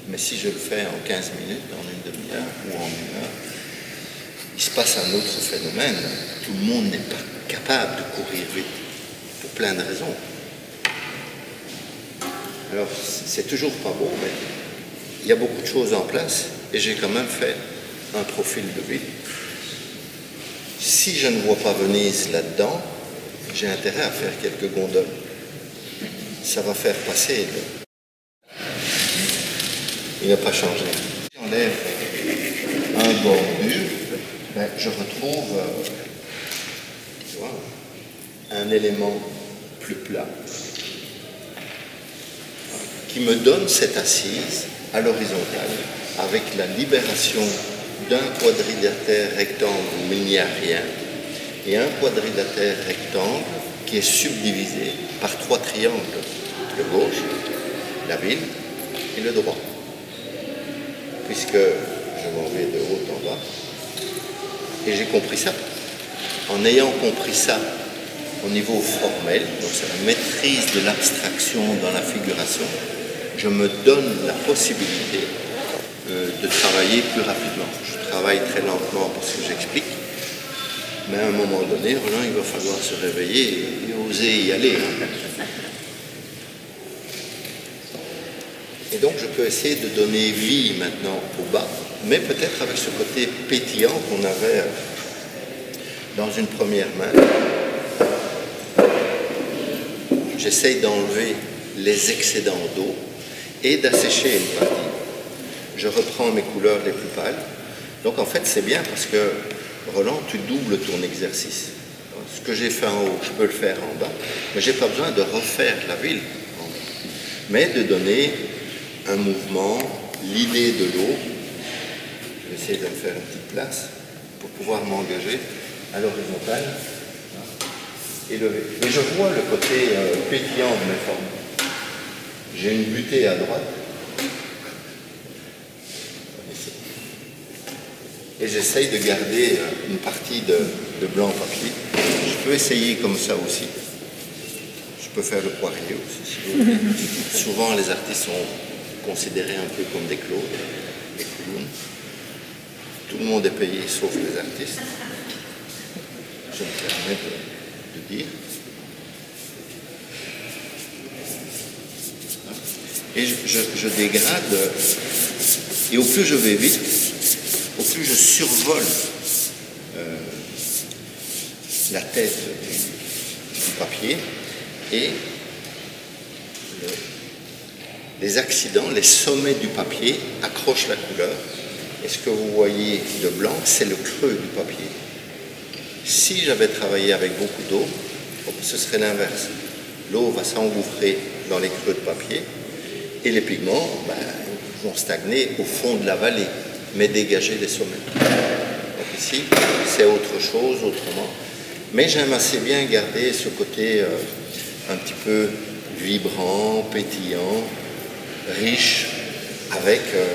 Mais si je le fais en 15 minutes, en une demi-heure ou en une heure, il se passe un autre phénomène. Tout le monde n'est pas capable de courir vite, pour plein de raisons. Alors, c'est toujours pas beau, mais il y a beaucoup de choses en place et j'ai quand même fait un profil de vie. Si je ne vois pas Venise là-dedans, j'ai intérêt à faire quelques gondoles. Ça va faire passer il n'a pas changé. J'enlève un bordure, ben, je retrouve euh, un élément plus plat qui me donne cette assise à l'horizontale avec la libération d'un quadrilatère rectangle où il n'y a rien et un quadrilatère rectangle qui est subdivisé par trois triangles, le gauche, la ville et le droit. Puisque je m'en vais de haut en bas, et j'ai compris ça. En ayant compris ça au niveau formel, donc c'est la maîtrise de l'abstraction dans la figuration, je me donne la possibilité euh, de travailler plus rapidement. Je travaille très lentement parce que j'explique, mais à un moment donné, Roland, il va falloir se réveiller et, oser y aller. Hein. Et donc je peux essayer de donner vie maintenant au bas, mais peut-être avec ce côté pétillant qu'on avait dans une première main. J'essaye d'enlever les excédents d'eau et d'assécher une partie. Je reprends mes couleurs les plus pâles. Donc en fait c'est bien parce que Roland, tu doubles ton exercice. Ce que j'ai fait en haut, je peux le faire en bas, mais je n'ai pas besoin de refaire la ville en bas, mais de donner un mouvement, l'idée de l'eau. Je vais essayer de me faire une petite place pour pouvoir m'engager à l'horizontale et lever. Mais je vois le côté euh, pétillant de mes formes. J'ai une butée à droite. Et j'essaye de garder euh, une partie de, de blanc papier. Je peux essayer comme ça aussi. Je peux faire le poirier aussi. si vous. Souvent, les artistes sont considérés un peu comme des clowns, des clowns. Tout le monde est payé sauf les artistes. Je me permets de, de dire. Et je, je- je dégrade, et au plus je vais vite, au plus je survole euh, la tête du, papier et le- les accidents, les sommets du papier accrochent la couleur. Et ce que vous voyez de blanc, c'est le creux du papier. Si j'avais travaillé avec beaucoup d'eau, ce serait l'inverse. L'eau va s'engouffrer dans les creux de papier et les pigments ben, vont stagner au fond de la vallée, mais dégager les sommets. Donc ici, c'est autre chose, autrement. Mais j'aime assez bien garder ce côté euh, un petit peu vibrant, pétillant, riche, avec euh,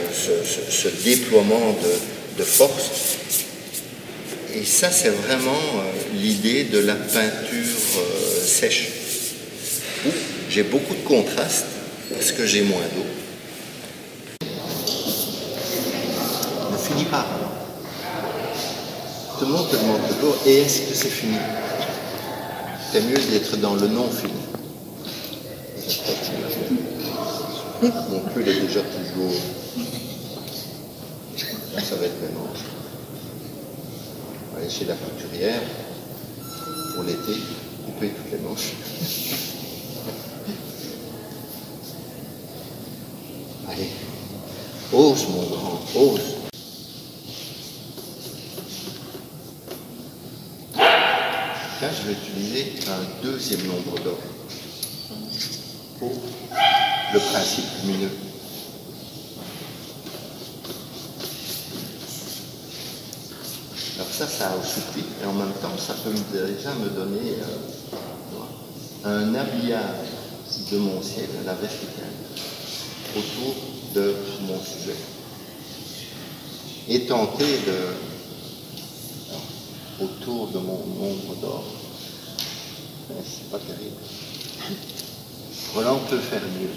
ce, déploiement de, de force. Et ça, c'est vraiment euh, l'idée de la peinture sèche, où j'ai beaucoup de contraste parce que j'ai moins d'eau. Ne finis pas. Tout le monde te demande de l'eau et est-ce que c'est fini? C'est mieux d'être dans le non fini. Mon pull est déjà toujours. Ça va être manches. On va aller chez la couturière pour l'été, couper toutes les manches. Allez, ose mon grand, ose. Là, je vais utiliser un deuxième nombre d'or pour le principe lumineux. Alors ça, ça assouplit et en même temps, ça peut déjà me donner euh, un habillage de mon ciel la verticale autour de mon sujet. Et tenter de, autour de mon nombre d'or, c'est pas terrible. Roland peut faire mieux.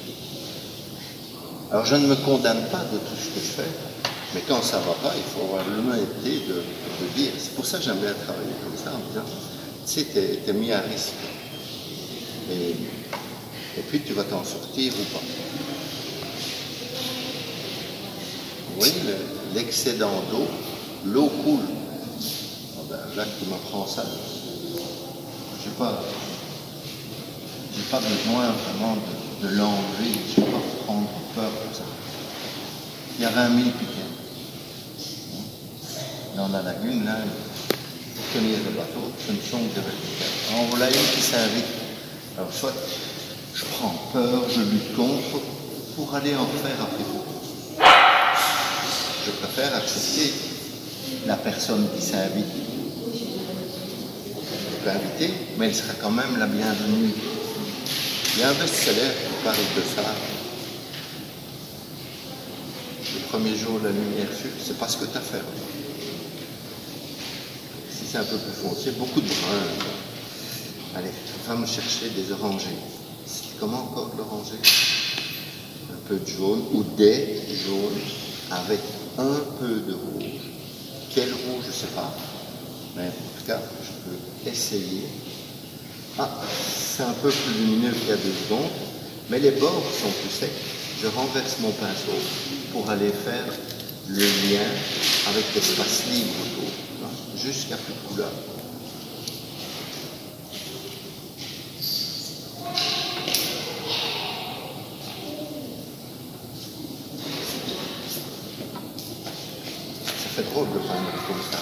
Alors je ne me condamne pas de tout ce que je fais, mais quand ça va pas, il faut avoir l'humanité de, de dire. C'est pour ça que j'aime bien travailler comme ça, en disant, tu sais, t'es, t'es mis à risque. Et, puis tu vas t'en sortir ou pas. Vous voyez le- l'excédent d'eau, l'eau coule. Ah ben, Jacques, tu m'apprends ça. Je n'ai pas, pas besoin vraiment de, de l'enlever, je ne pas prendre peur pour ça. Il y a 20 000 piquets. dans la lagune, là, pour tenir le bateau, ce ne sont que des verticales. En voilà une qui s'invite. Alors, soit je prends peur, je lutte contre, pour aller en faire après tout. Je préfère accepter la personne qui s'invite. Je peux inviter, mais elle sera quand même la bienvenue. Il y a un best-seller qui parle de ça. Le premier jour, la lumière fut, c'est pas ce que tu as fait. Si c'est un peu plus foncé, beaucoup de brun. Allez, va me chercher des orangés. Comment encore l'oranger? Un peu de jaune ou des jaunes avec un peu de rouge. Quel rouge, je sais pas. Mais en tout cas, je peux essayer. Ah, c'est un peu plus lumineux qu'il y a deux secondes, mais les bords sont plus secs. Je renverse mon pinceau pour aller faire le lien avec l'espace libre autour, hein, jusqu'à plus couleur. Ça fait drôle de peindre comme ça.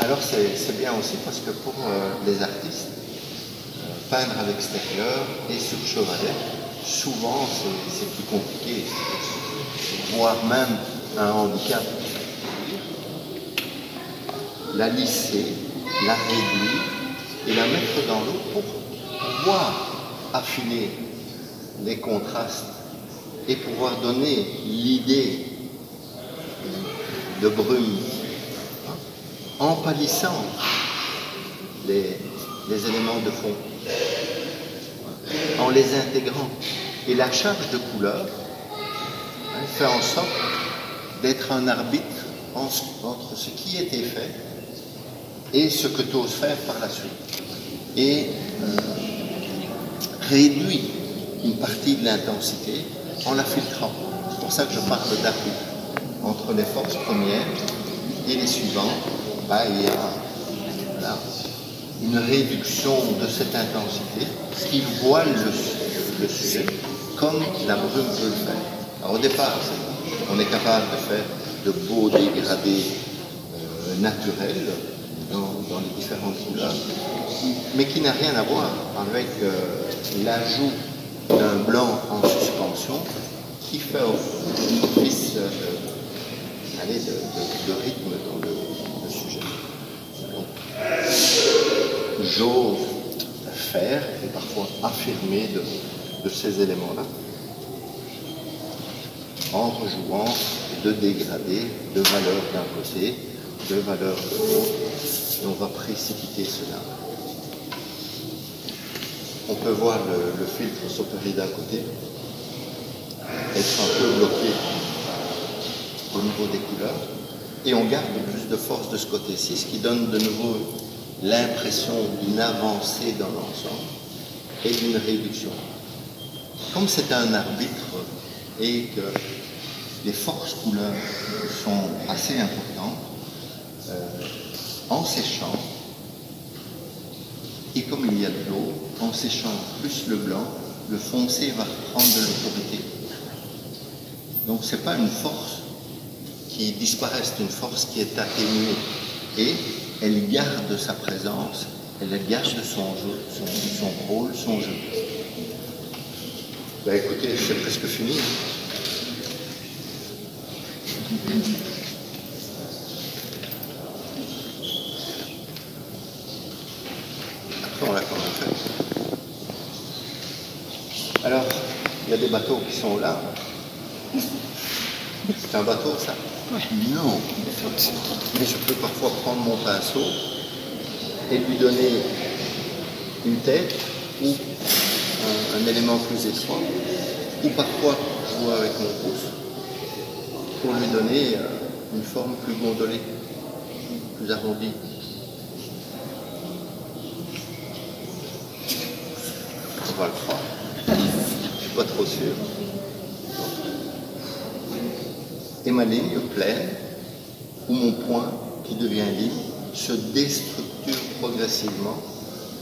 Alors c'est aussi parce que pour euh, les artistes, euh, peindre à l'extérieur et sur chevalet, souvent c'est plus compliqué, voire même un handicap. La lisser, la réduire et la mettre dans l'eau pour pouvoir affiner les contrastes et pouvoir donner l'idée de brume en palissant les, éléments de fond, en les intégrant. Et la charge de couleur hein, fait en sorte d'être un arbitre entre ce qui était fait et ce que tu oses faire par la suite. Et euh, réduit une partie de l'intensité en la filtrant. C'est pour ça que je parle d'arbitre entre les forces premières et les suivantes y a une réduction de cette intensité qui voile le, le, sujet comme la brume peut le faire. Alors, au départ, on est capable de faire de beaux dégradés euh, naturels dans, les différentes couleurs, mais qui n'a rien à voir avec euh, l'ajout d'un blanc en suspension qui fait office euh, de, de, rythme dans le, le sujet. J'ose faire et parfois affirmer de, ces éléments-là en rejouant de dégradés, de valeurs d'un côté, de valeurs de l'autre, et on va précipiter cela. On peut voir le filtre s'opérer d'un côté, être un peu bloqué au niveau des couleurs, et on garde plus de force de ce côté-ci, ce qui donne de nouveau l'impression d'une avancée dans l'ensemble et d'une réduction. Comme c'est un arbitre et que les forces couleurs sont assez importantes, euh, en séchant, et comme il y a de l'eau, en séchant plus le blanc, le foncé va prendre de l'autorité. Donc ce n'est pas une force qui disparaît, c'est une force qui est atténuée. Et elle garde sa présence, elle garde son jeu, son, son rôle, son jeu. Ben écoutez, c'est presque fini. Après, on l'a fait. Alors, il y a des bateaux qui sont là. C'est un bateau, ça? Non. Mais je peux parfois prendre mon pinceau et lui donner une tête ou un, un élément plus étroit, ou parfois jouer avec mon pouce pour lui donner euh, une forme plus gondolée, plus arrondie. On va le croire. Je suis pas trop sûr. Et ma ligne pleine, ou mon point qui devient ligne, se déstructure progressivement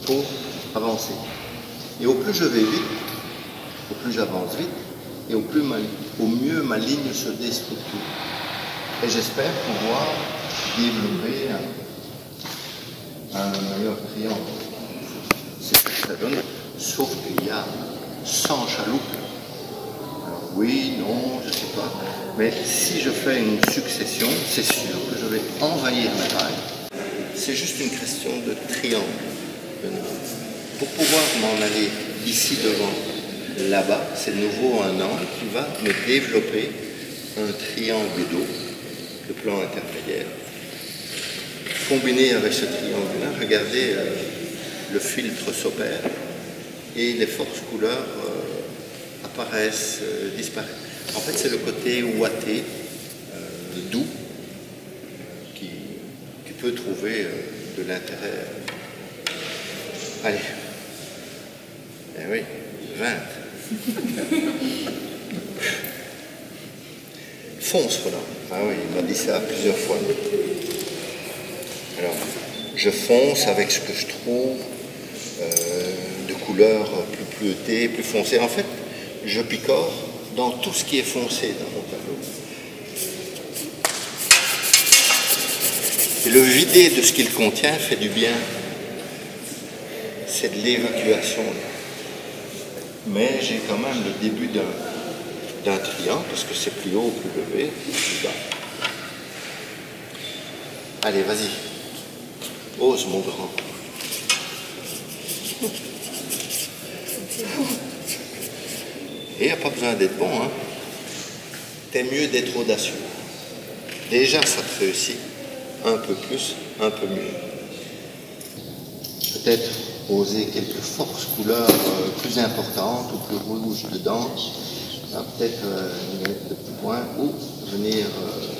pour avancer. Et au plus je vais vite, au plus j'avance vite, et au, plus au mieux ma ligne se déstructure. Et j'espère pouvoir développer un, meilleur triangle. C'est ce que ça donne, sauf qu'il y a 100 chaloupes. Alors oui, non, je Mais si je fais une succession, c'est sûr que je vais envahir mes rails. C'est juste une question de triangle. Pour pouvoir m'en aller ici devant, là-bas, c'est de nouveau un angle qui va me développer un triangle d'eau, le plan intermédiaire. Combiné avec ce triangle-là, regardez, euh, le filtre s'opère et les forces couleurs euh, apparaissent, euh, disparaissent. En fait, c'est le côté ouaté, euh, doux, euh, qui, peut trouver euh, de l'intérêt. Allez. Eh oui, 20. Fonce, Roland. Ah oui, il m'a dit ça plusieurs fois. Alors, je fonce avec ce que je trouve de couleurs plus bleutées, plus foncées. En fait, je picore dans tout ce qui est foncé dans mon tableau. Et le vider de ce qu'il contient fait du bien. C'est de l'évacuation. Mais j'ai quand même le début d'un triangle, parce que c'est plus haut, plus levé, plus bas. Allez, vas-y. Ose, mon grand. Et il n'y a pas besoin d'être bon, hein. T'es mieux d'être audacieux. Déjà, ça te réussit un peu plus, un peu mieux. Peut-être oser quelques forces couleurs euh, plus importantes ou plus rouges dedans. Peut-être euh, mettre de petits points ou venir euh,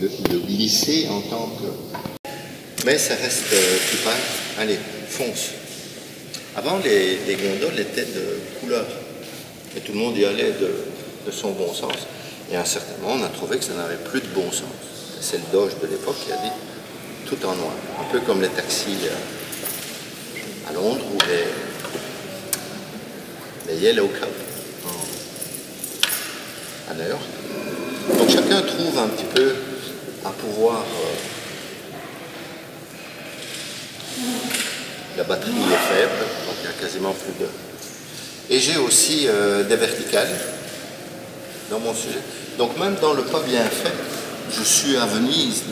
le, glisser en tant que. Mais ça reste euh, plus pâle. Allez, fonce. Avant, les, les gondoles étaient de couleur. Et tout le monde y allait de, son bon sens. Et à un certain moment, on a trouvé que ça n'avait plus de bon sens. C'est le Doge de l'époque qui a dit tout en noir. Un peu comme les taxis euh, à Londres ou les, les Yellow Cab à New York. Donc chacun trouve un petit peu à pouvoir. La batterie est faible, donc il y a quasiment plus de. Et j'ai aussi euh, des verticales dans mon sujet. Donc même dans le pas bien fait, je suis à Venise.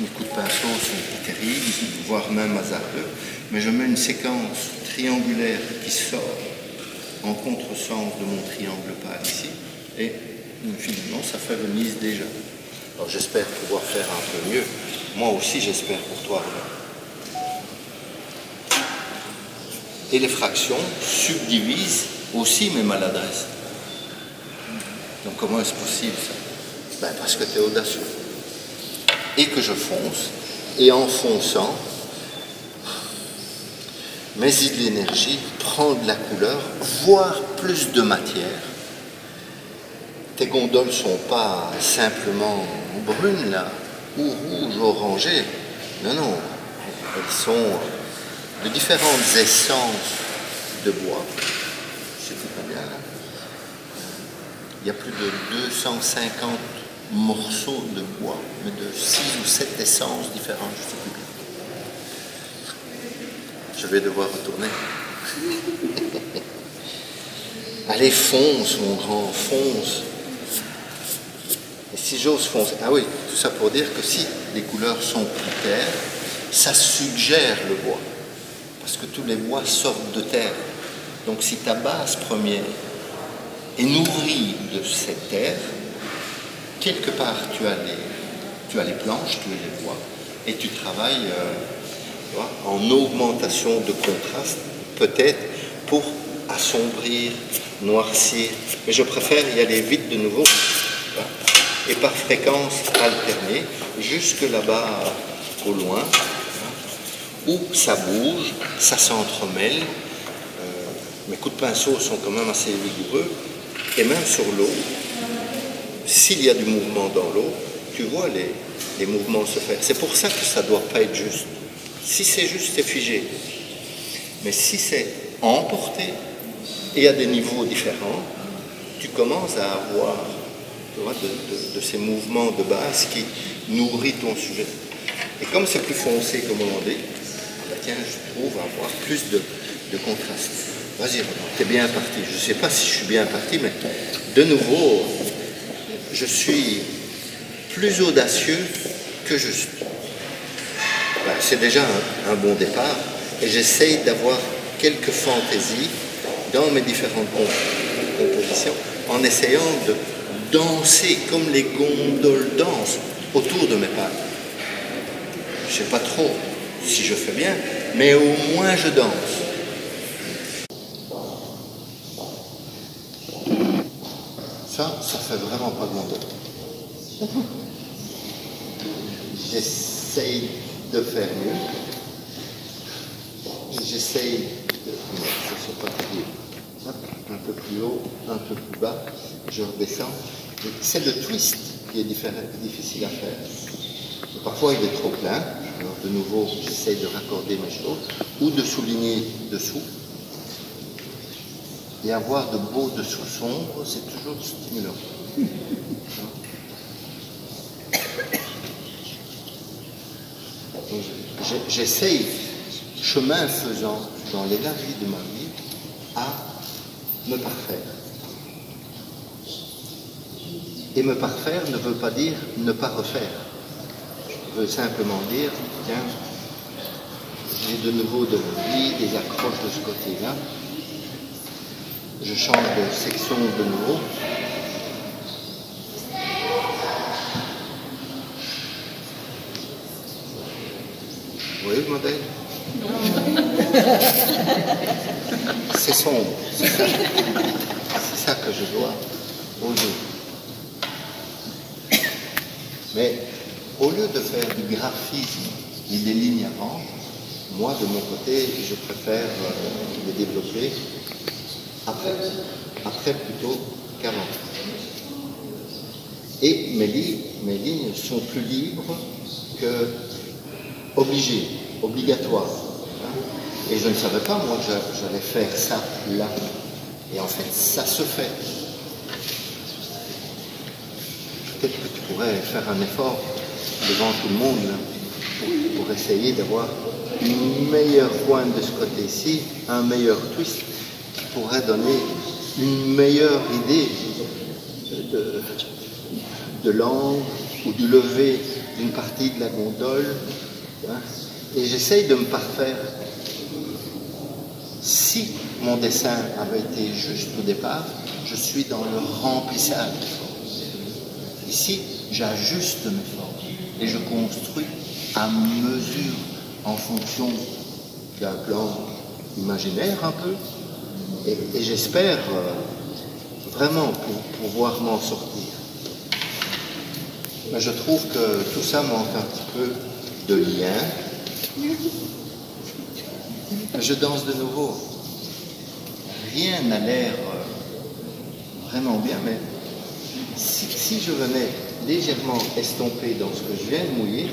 Mes coups de pinceau sont terribles, voire même hasardeux, mais je mets une séquence triangulaire qui sort en contresens de mon triangle pâle ici, et finalement ça fait Venise déjà. Alors j'espère pouvoir faire un peu mieux. Moi aussi j'espère pour toi. Et les fractions subdivisent aussi mes maladresses. Donc comment est-ce possible ça? Ben Parce que tu es audacieux. Et que je fonce, et en fonçant, mais il de l'énergie, prend de la couleur, voire plus de matière. Tes gondoles ne sont pas simplement brunes là, ou rouges, orangées. Non, non, elles sont de différentes essences de bois. Je sais plus combien là. Il y a plus de 250 morceaux de bois, mais de 6 ou 7 essences différentes, je sais plus. Je vais devoir retourner. Allez, fonce, mon grand, fonce. Et si j'ose foncer, ah oui, tout ça pour dire que si les couleurs sont plus terres, ça suggère le bois. Parce que tous les bois sortent de terre. Donc si ta base première est nourrie de cette terre, quelque part tu as les, planches, tu as les bois, et tu travailles euh, en augmentation de contraste, peut-être pour assombrir, noircir. Mais je préfère y aller vite de nouveau, et par fréquence alternée, jusque là-bas au loin, où ça bouge, ça s'entremêle. Euh, mes coups de pinceau sont quand même assez vigoureux. Et même sur l'eau, s'il y a du mouvement dans l'eau, tu vois les, les mouvements se faire. C'est pour ça que ça ne doit pas être juste. Si c'est juste, c'est figé. Mais si c'est emporté et à des niveaux différents, tu commences à avoir de, ces mouvements de base qui nourrit ton sujet. Et comme c'est plus foncé comme on dit, tiens, je trouve avoir plus de, de contraste. Vas-y, t'es bien parti. Je ne sais pas si je suis bien parti, mais de nouveau, je suis plus audacieux que juste. Ben, c'est déjà un, un, bon départ et j'essaye d'avoir quelques fantaisies dans mes différentes compositions en essayant de danser comme les gondoles dansent autour de mes pas. Je ne sais pas trop si je fais bien, mais au moins je danse. Ça, ça fait vraiment pas de gondole. J'essaye de faire mieux. J'essaye de. Je pas Un peu plus haut, un peu plus bas. Je redescends. C'est le twist qui est difficile à faire. Parfois il est trop plein, alors de nouveau j'essaie de raccorder mes choses, ou de souligner dessous. Et avoir de beaux dessous sombres, c'est toujours stimulant. J'essaye, chemin faisant, dans l'énergie de ma vie, à me parfaire. Et me parfaire ne veut pas dire ne pas refaire. Simplement dire, tiens, j'ai de nouveau de vie, des accroches de ce côté-là. Je change de section de nouveau. Vous voyez le modèle C'est sombre, c'est ça. Que je dois oser. Mais au lieu de faire du graphisme et des lignes avant, moi de mon côté, je préfère euh, les développer après, après plutôt qu'avant. Et mes, mes lignes sont plus libres que obligées, obligatoires. Et je ne savais pas, moi, que j'allais faire ça là. Et en fait, ça se fait. peut-être que tu pourrais faire un effort devant tout le monde pour, essayer d'avoir une meilleure pointe de ce côté-ci, un meilleur twist qui pourrait donner une meilleure idée de, de l'angle ou du lever d'une partie de la gondole. Hein. Et j'essaye de me parfaire. Si mon dessin avait été juste au départ, je suis dans le remplissage. Ici, j'ajuste mes et je construis à mesure en fonction d'un plan imaginaire un peu. Et, j'espère euh, vraiment pour, pouvoir m'en sortir. Mais je trouve que tout ça manque un petit peu de lien. Je danse de nouveau. Rien n'a l'air euh, vraiment bien, mais si, je venais légèrement estomper dans ce que je viens de mouiller,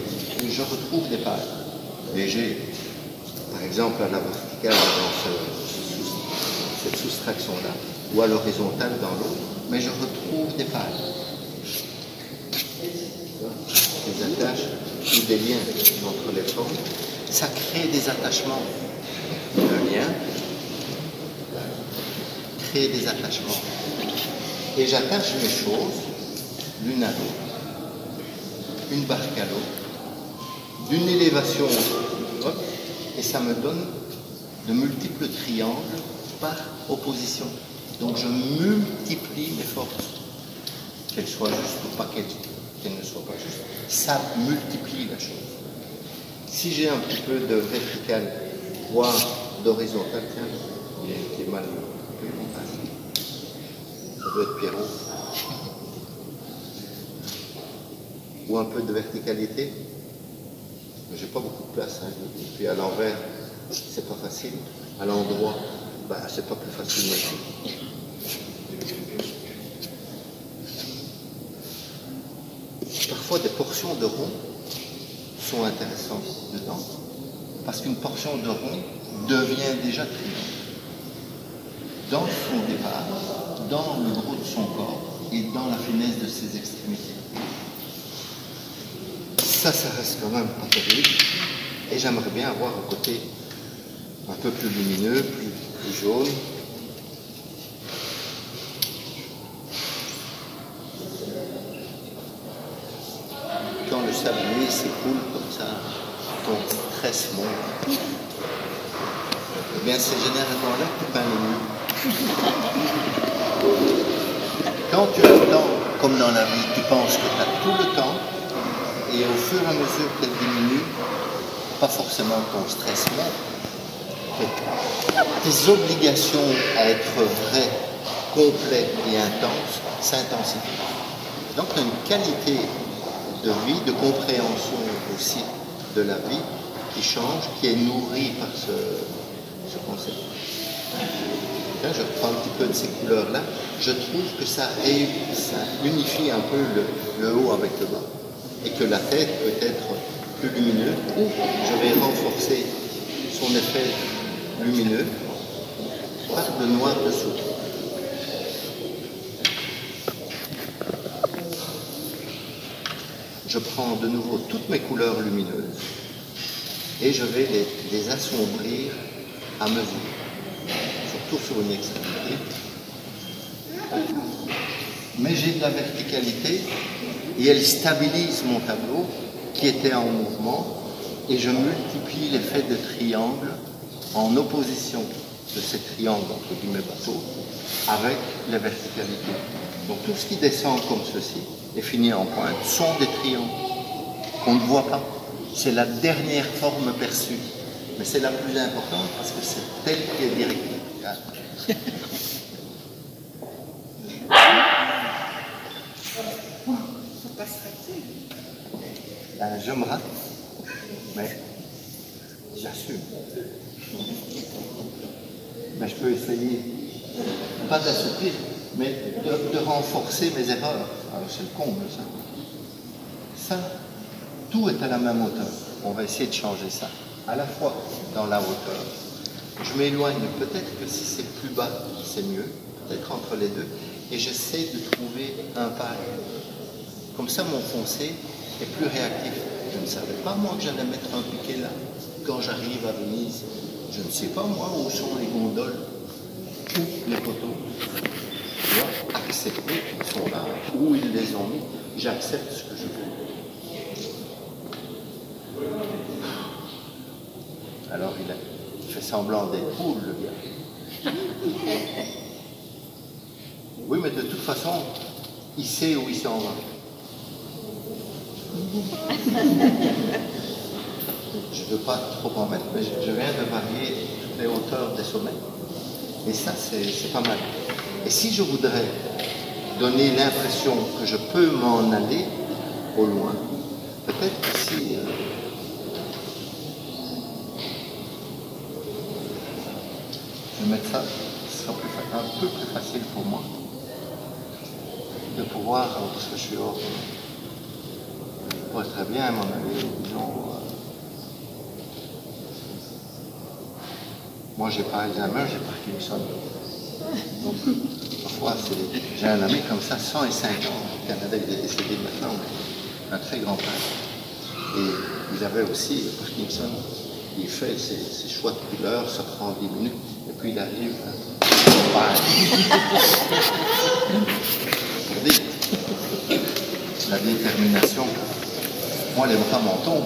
je retrouve des pales légers. Par exemple, à la verticale dans cette soustraction-là, ou à l'horizontale dans l'autre, mais je retrouve des pales. Des attaches ou des liens entre les formes. Ça crée des attachements. Le lien crée des attachements et j'attache mes choses l'une à l'autre, une barque à l'autre, d'une élévation et ça me donne de multiples triangles par opposition. Donc je multiplie mes forces, qu'elles soient justes ou pas qu'elles ne soient pas justes. Ça multiplie la chose. Si j'ai un petit peu de vertical, voire d'horizontal, tiens, il est mal doit être Pierrot. Ou un peu de verticalité. Mais j'ai pas beaucoup de place. Hein. Et puis à l'envers, c'est pas facile. À l'endroit, bah, c'est pas plus facile non Parfois, des portions de rond sont intéressantes dedans, parce qu'une portion de rond devient déjà triangle. dans son départ, dans le gros de son corps et dans la finesse de ses extrémités. Ça, ça reste quand même pas terrible. Et j'aimerais bien avoir un côté un peu plus lumineux, plus, jaune. Quand le sablier s'écoule comme ça, ton stress monte. Eh bien, c'est généralement là que tu peins le mieux. Quand tu as le temps, comme dans la vie, tu penses que tu as tout le temps, et au fur et à mesure qu'elle diminue, pas forcément ton stress mais tes obligations à être vrai, complet et intense s'intensifient. Donc tu as une qualité de vie, de compréhension aussi de la vie qui change, qui est nourrie par ce, ce concept. Là, je reprends un petit peu de ces couleurs-là. Je trouve que ça, ça unifie un peu le haut avec le bas. Et que la tête peut être plus lumineuse, je vais renforcer son effet lumineux par le noir dessous. Je prends de nouveau toutes mes couleurs lumineuses et je vais les, les assombrir à mesure, surtout sur une extrémité. Mais j'ai de la verticalité et elle stabilise mon tableau qui était en mouvement et je multiplie l'effet de triangle en opposition de ces triangles entre guillemets bateaux avec la verticalité. Donc tout ce qui descend comme ceci et finit en pointe sont des triangles qu'on ne voit pas. C'est la dernière forme perçue. Mais c'est la plus importante parce que c'est elle qui est directive. Faut pas se rater. Je me rate, mais j'assume. Mais je peux essayer, pas d'assouplir, mais de, renforcer mes erreurs. Alors c'est le comble, ça. Ça, tout est à la même hauteur. On va essayer de changer ça. À la fois dans la hauteur. Je m'éloigne, peut-être que si c'est plus bas, c'est mieux, peut-être entre les deux, et j'essaie de trouver un paille. Comme ça, mon foncé est plus réactif. Je ne savais pas, moi, que j'allais mettre un piquet là, quand j'arrive à Venise. Je ne sais pas, moi, où sont les gondoles, où les poteaux. Je dois accepter qu'ils sont là, où ils les ont mis. J'accepte ce que je veux. Alors, il, a, il fait semblant d'être cool, le gars. Oui, mais de toute façon, il sait où il s'en va. Je ne veux pas trop en mettre, mais je viens de varier toutes les hauteurs des sommets. Et ça, c'est pas mal. Et si je voudrais donner l'impression que je peux m'en aller au loin, peut-être que si euh, je vais mettre ça, ce sera plus un peu plus facile pour moi de pouvoir, parce que je suis hors, très bien aller, disons, euh, moi j'ai pas Alzheimer, j'ai Parkinson. Donc, parfois, j'ai un ami comme ça, 105 ans, au Canada, il est décédé maintenant, un très grand père. Et il avait aussi le Parkinson. Il fait ses, choix de couleurs, ça prend 10 minutes, et puis il arrive. hein. Pour dire, la détermination. Moi, les bras m'en tombent.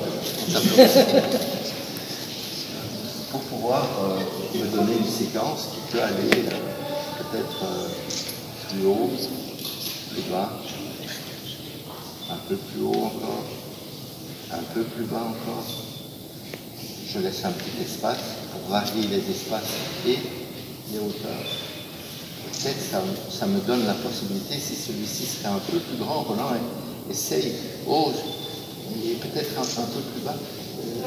Pour pouvoir euh, me donner une séquence qui peut aller euh, peut-être euh, plus haut, plus bas, un peu plus haut encore, un peu plus bas encore. Je laisse un petit espace pour varier les espaces et les hauteurs. Peut-être ça, ça me donne la possibilité, si celui-ci serait un peu plus grand, Roland, essaye, ose, et peut-être un, peu plus bas.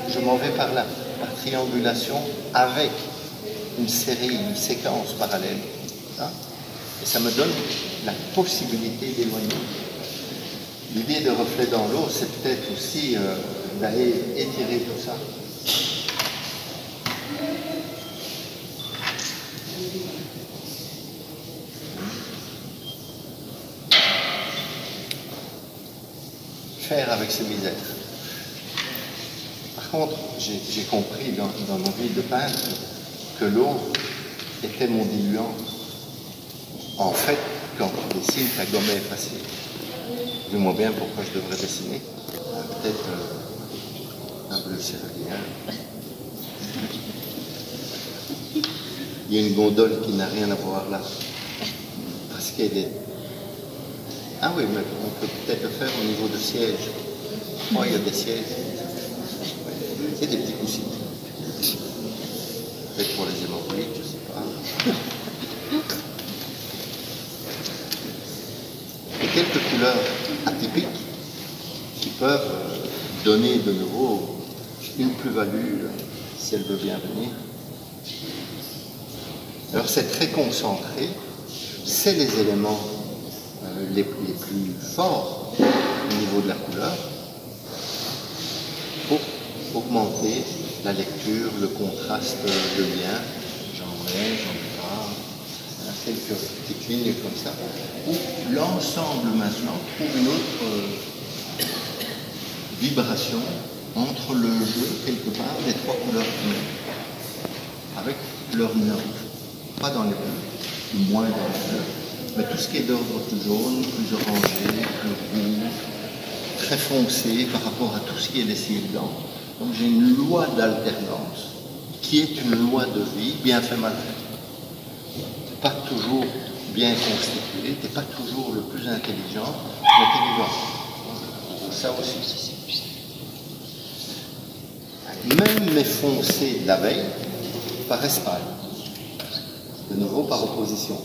Je m'en vais par là, par triangulation, avec une série, une séquence parallèle. hein. et ça me donne la possibilité d'éloigner. L'idée de reflet dans l'eau, c'est peut-être aussi euh, d'aller étirer tout ça. Avec ce misère. Par contre, j'ai compris dans, mon vie de peintre que l'eau était mon diluant. En fait, quand tu dessines, ta gomme est effacée. Dis-moi bien pourquoi je devrais dessiner. Peut-être euh, un bleu céréalien. Il y a une gondole qui n'a rien à voir là. Parce qu'elle est. Ah oui, mais on peut peut-être le faire au niveau de siège. Moi, il y a des sièges. C'est des petits coussins. Peut-être pour les hémorroïdes, je ne sais pas. Et quelques couleurs atypiques qui peuvent donner de nouveau une plus-value si elle veut bien venir. Alors c'est très concentré, c'est les éléments les, plus forts au niveau de la couleur pour augmenter la lecture, le contraste, le lien. J'en mets, j'en pas, quelques petites lignes comme ça, où l'ensemble maintenant trouve une autre euh, vibration entre le jeu, quelque part, des trois couleurs avec leur nuance pas dans les bleus, moins dans les bleus, mais tout ce qui est d'ordre plus jaune, plus orangé, plus rouge, très foncé par rapport à tout ce qui est laissé blanc. Donc j'ai une loi d'alternance qui est une loi de vie bien fait mal fait. Pas toujours bien constitué, t'es pas toujours le plus intelligent, vivant. Ça aussi. Même mes foncés de la veille paraissent pâles de nouveau par opposition.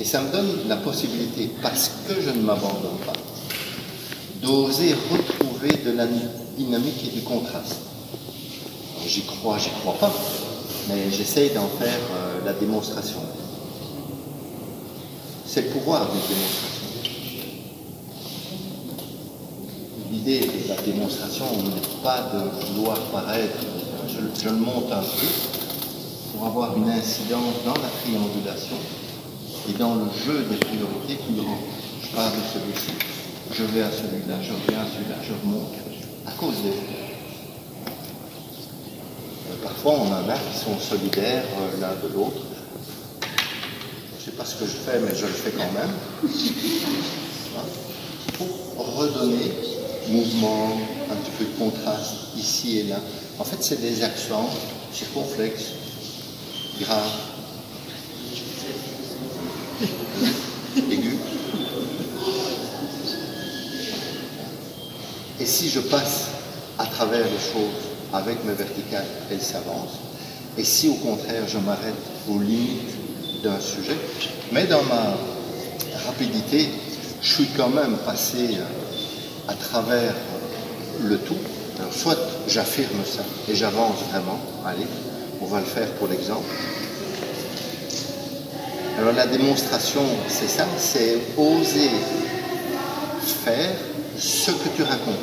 Et ça me donne la possibilité, parce que je ne m'abandonne pas, d'oser retrouver de la dynamique et du contraste. J'y crois, j'y crois pas, mais j'essaye d'en faire euh, la démonstration. C'est le pouvoir d'une démonstration. L'idée de la démonstration n'est pas de vouloir paraître, je le monte un peu, pour avoir une incidence dans la triangulation et dans le jeu des priorités grand. Je pars de celui-ci, je vais à celui-là, je reviens à celui-là, je remonte, à cause des euh, Parfois, on en a qui sont solidaires euh, l'un de l'autre. Je ne sais pas ce que je fais, mais je le fais quand même. Pour redonner mouvement, un petit peu de contraste ici et là. En fait, c'est des accents circonflexes, grave, aigu. Et si je passe à travers les choses avec mes verticales, elles s'avancent. Et si au contraire je m'arrête aux limites d'un sujet, mais dans ma rapidité, je suis quand même passé à travers le tout. Alors soit j'affirme ça et j'avance vraiment, allez, on va le faire pour l'exemple. Alors la démonstration, c'est ça, c'est oser faire ce que tu racontes.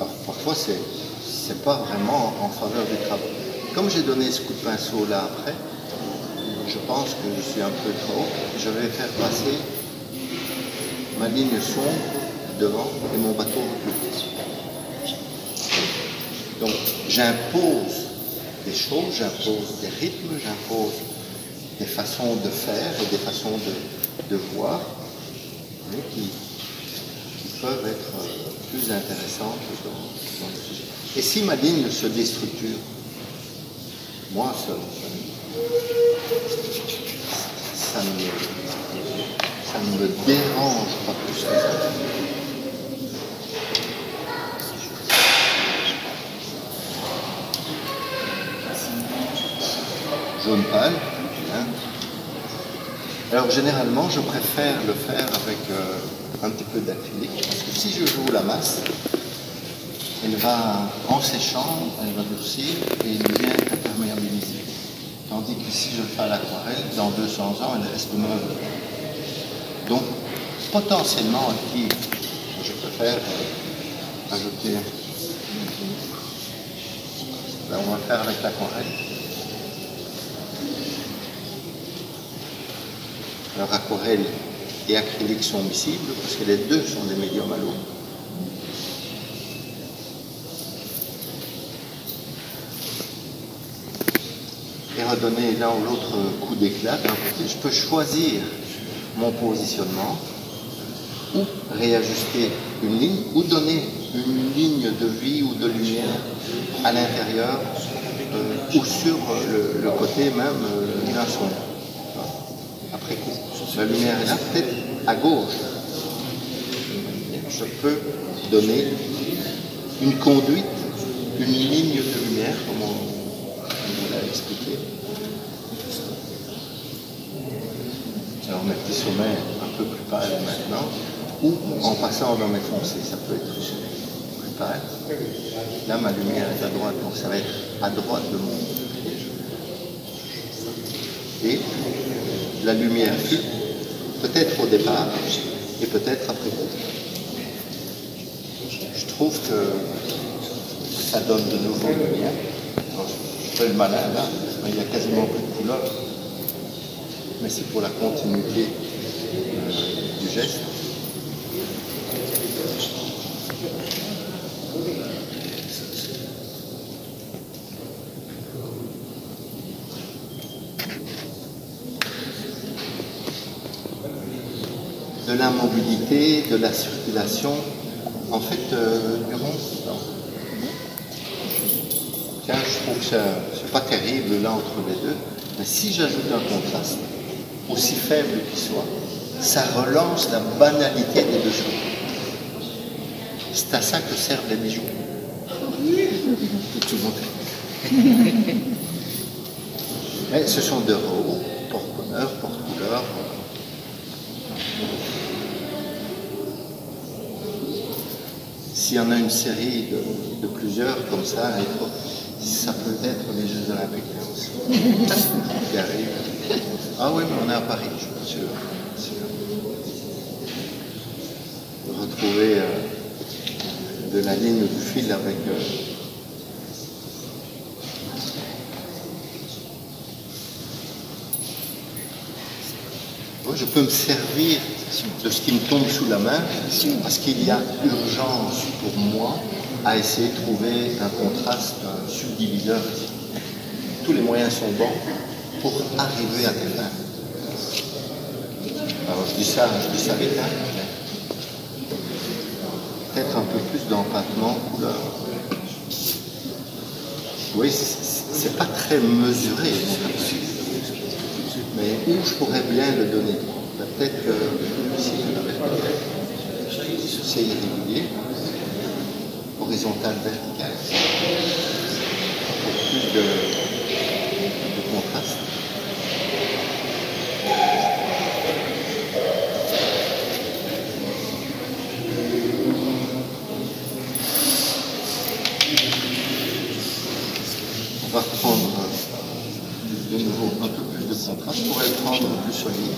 Alors parfois, c'est c'est pas vraiment en faveur du travail. Comme j'ai donné ce coup de pinceau là après, je pense que je suis un peu trop. Je vais faire passer ma ligne sombre devant et mon bateau recule. Donc j'impose des choses, j'impose des rythmes, j'impose des façons de faire et des façons de, de voir qui, qui, peuvent être plus intéressantes dans, le sujet. Et si ma ligne se déstructure, moi, ça, ça, ne, ça ne me dérange pas plus que ça. jaune pâle. Alors généralement, je préfère le faire avec euh, un petit peu d'acrylique, parce que si je joue la masse, elle va, en séchant, elle va durcir et elle vient imperméabiliser. Tandis que si je le fais l'aquarelle, dans 200 ans, elle reste neuve. Donc, potentiellement active. Je préfère euh, ajouter. Là, on va faire avec l'aquarelle. Alors aquarelle et acrylique sont miscibles parce que les deux sont des médiums à l'eau. Et redonner l'un ou l'autre coup d'éclat d'un côté, je peux choisir mon positionnement ou réajuster une ligne ou donner une ligne de vie ou de lumière à l'intérieur euh, ou sur le, côté même euh, d'un son. Après coup, la lumière est là, peut-être à gauche. Je peux donner une conduite, une ligne de lumière, comme on, vous l'a expliqué. Alors mes petits sommets un peu plus pâles maintenant, ou en passant dans mes foncés, ça peut être plus pâle. Là ma lumière est à droite, donc ça va être à droite de mon piège. Et la lumière peut-être au départ et peut-être après coup trouve que ça donne de nouveau lumière. Je fais le malin là, il n'y a quasiment plus de couleur. Mais c'est pour la continuité euh, du geste. de la mobilité, de la circulation, en fait, euh, durant Tiens, je trouve que c'est pas terrible là entre les deux, mais si j'ajoute un contraste, aussi faible qu'il soit, ça relance la banalité des deux choses. C'est à ça que servent les bijoux. Mais ce sont de roues, s'il y en a une série de, plusieurs comme ça, ça peut être les Jeux Olympiques aussi. qui arrivent. Ah oui, mais on est à Paris, je suis sûr. Retrouver euh, de la ligne du fil avec. Euh, je peux me servir de ce qui me tombe sous la main, parce qu'il y a urgence pour moi à essayer de trouver un contraste, un subdiviseur. Tous les moyens sont bons pour arriver à tes fins. Alors je dis ça, je dis ça l'état. Peut-être un peu plus d'empattement, couleur. Oui, c'est pas très mesuré, mais où je pourrais bien le donner? Peut-être que c'est irrégulier, horizontal, vertical, pour plus de, contraste. On va prendre de nouveau un peu plus de contraste pour être prendre plus solide.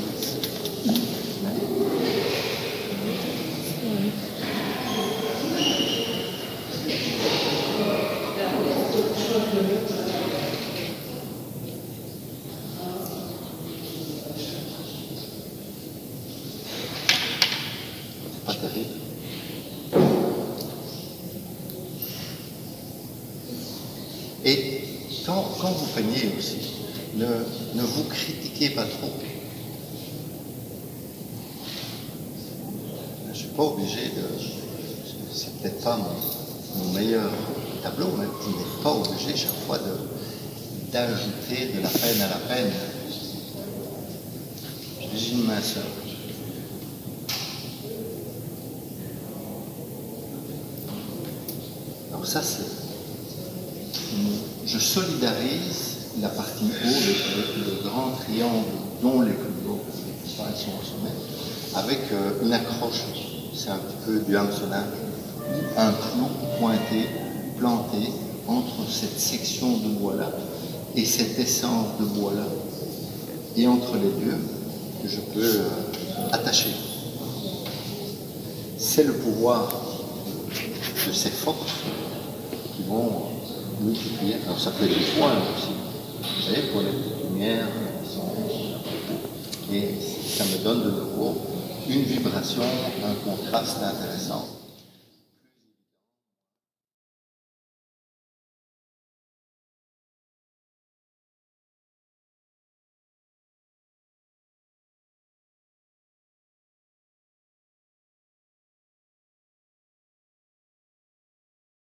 Pas terrible. Et quand, vous peignez aussi, ne, ne vous critiquez pas trop. Je ne suis pas obligé de. C'est peut-être pas mon, meilleur tableau, mais je n'ai pas obligé chaque fois d'ajouter de, la peine à la peine. J'ai une minceur. Alors ça, c'est... Je solidarise la partie haut, le, le, grand dont les plus beaux sont au sommet, avec euh, une accroche. C'est un petit peu du hameçonnage. Un clou pointé, planté entre cette section de bois-là et cette essence de bois-là. Et entre les deux, je peux euh, attacher. C'est le pouvoir de ces forces qui vont multiplier. Alors ça peut être des points aussi, vous savez, pour les lumières, donne de nouveau une vibration, un contraste intéressant.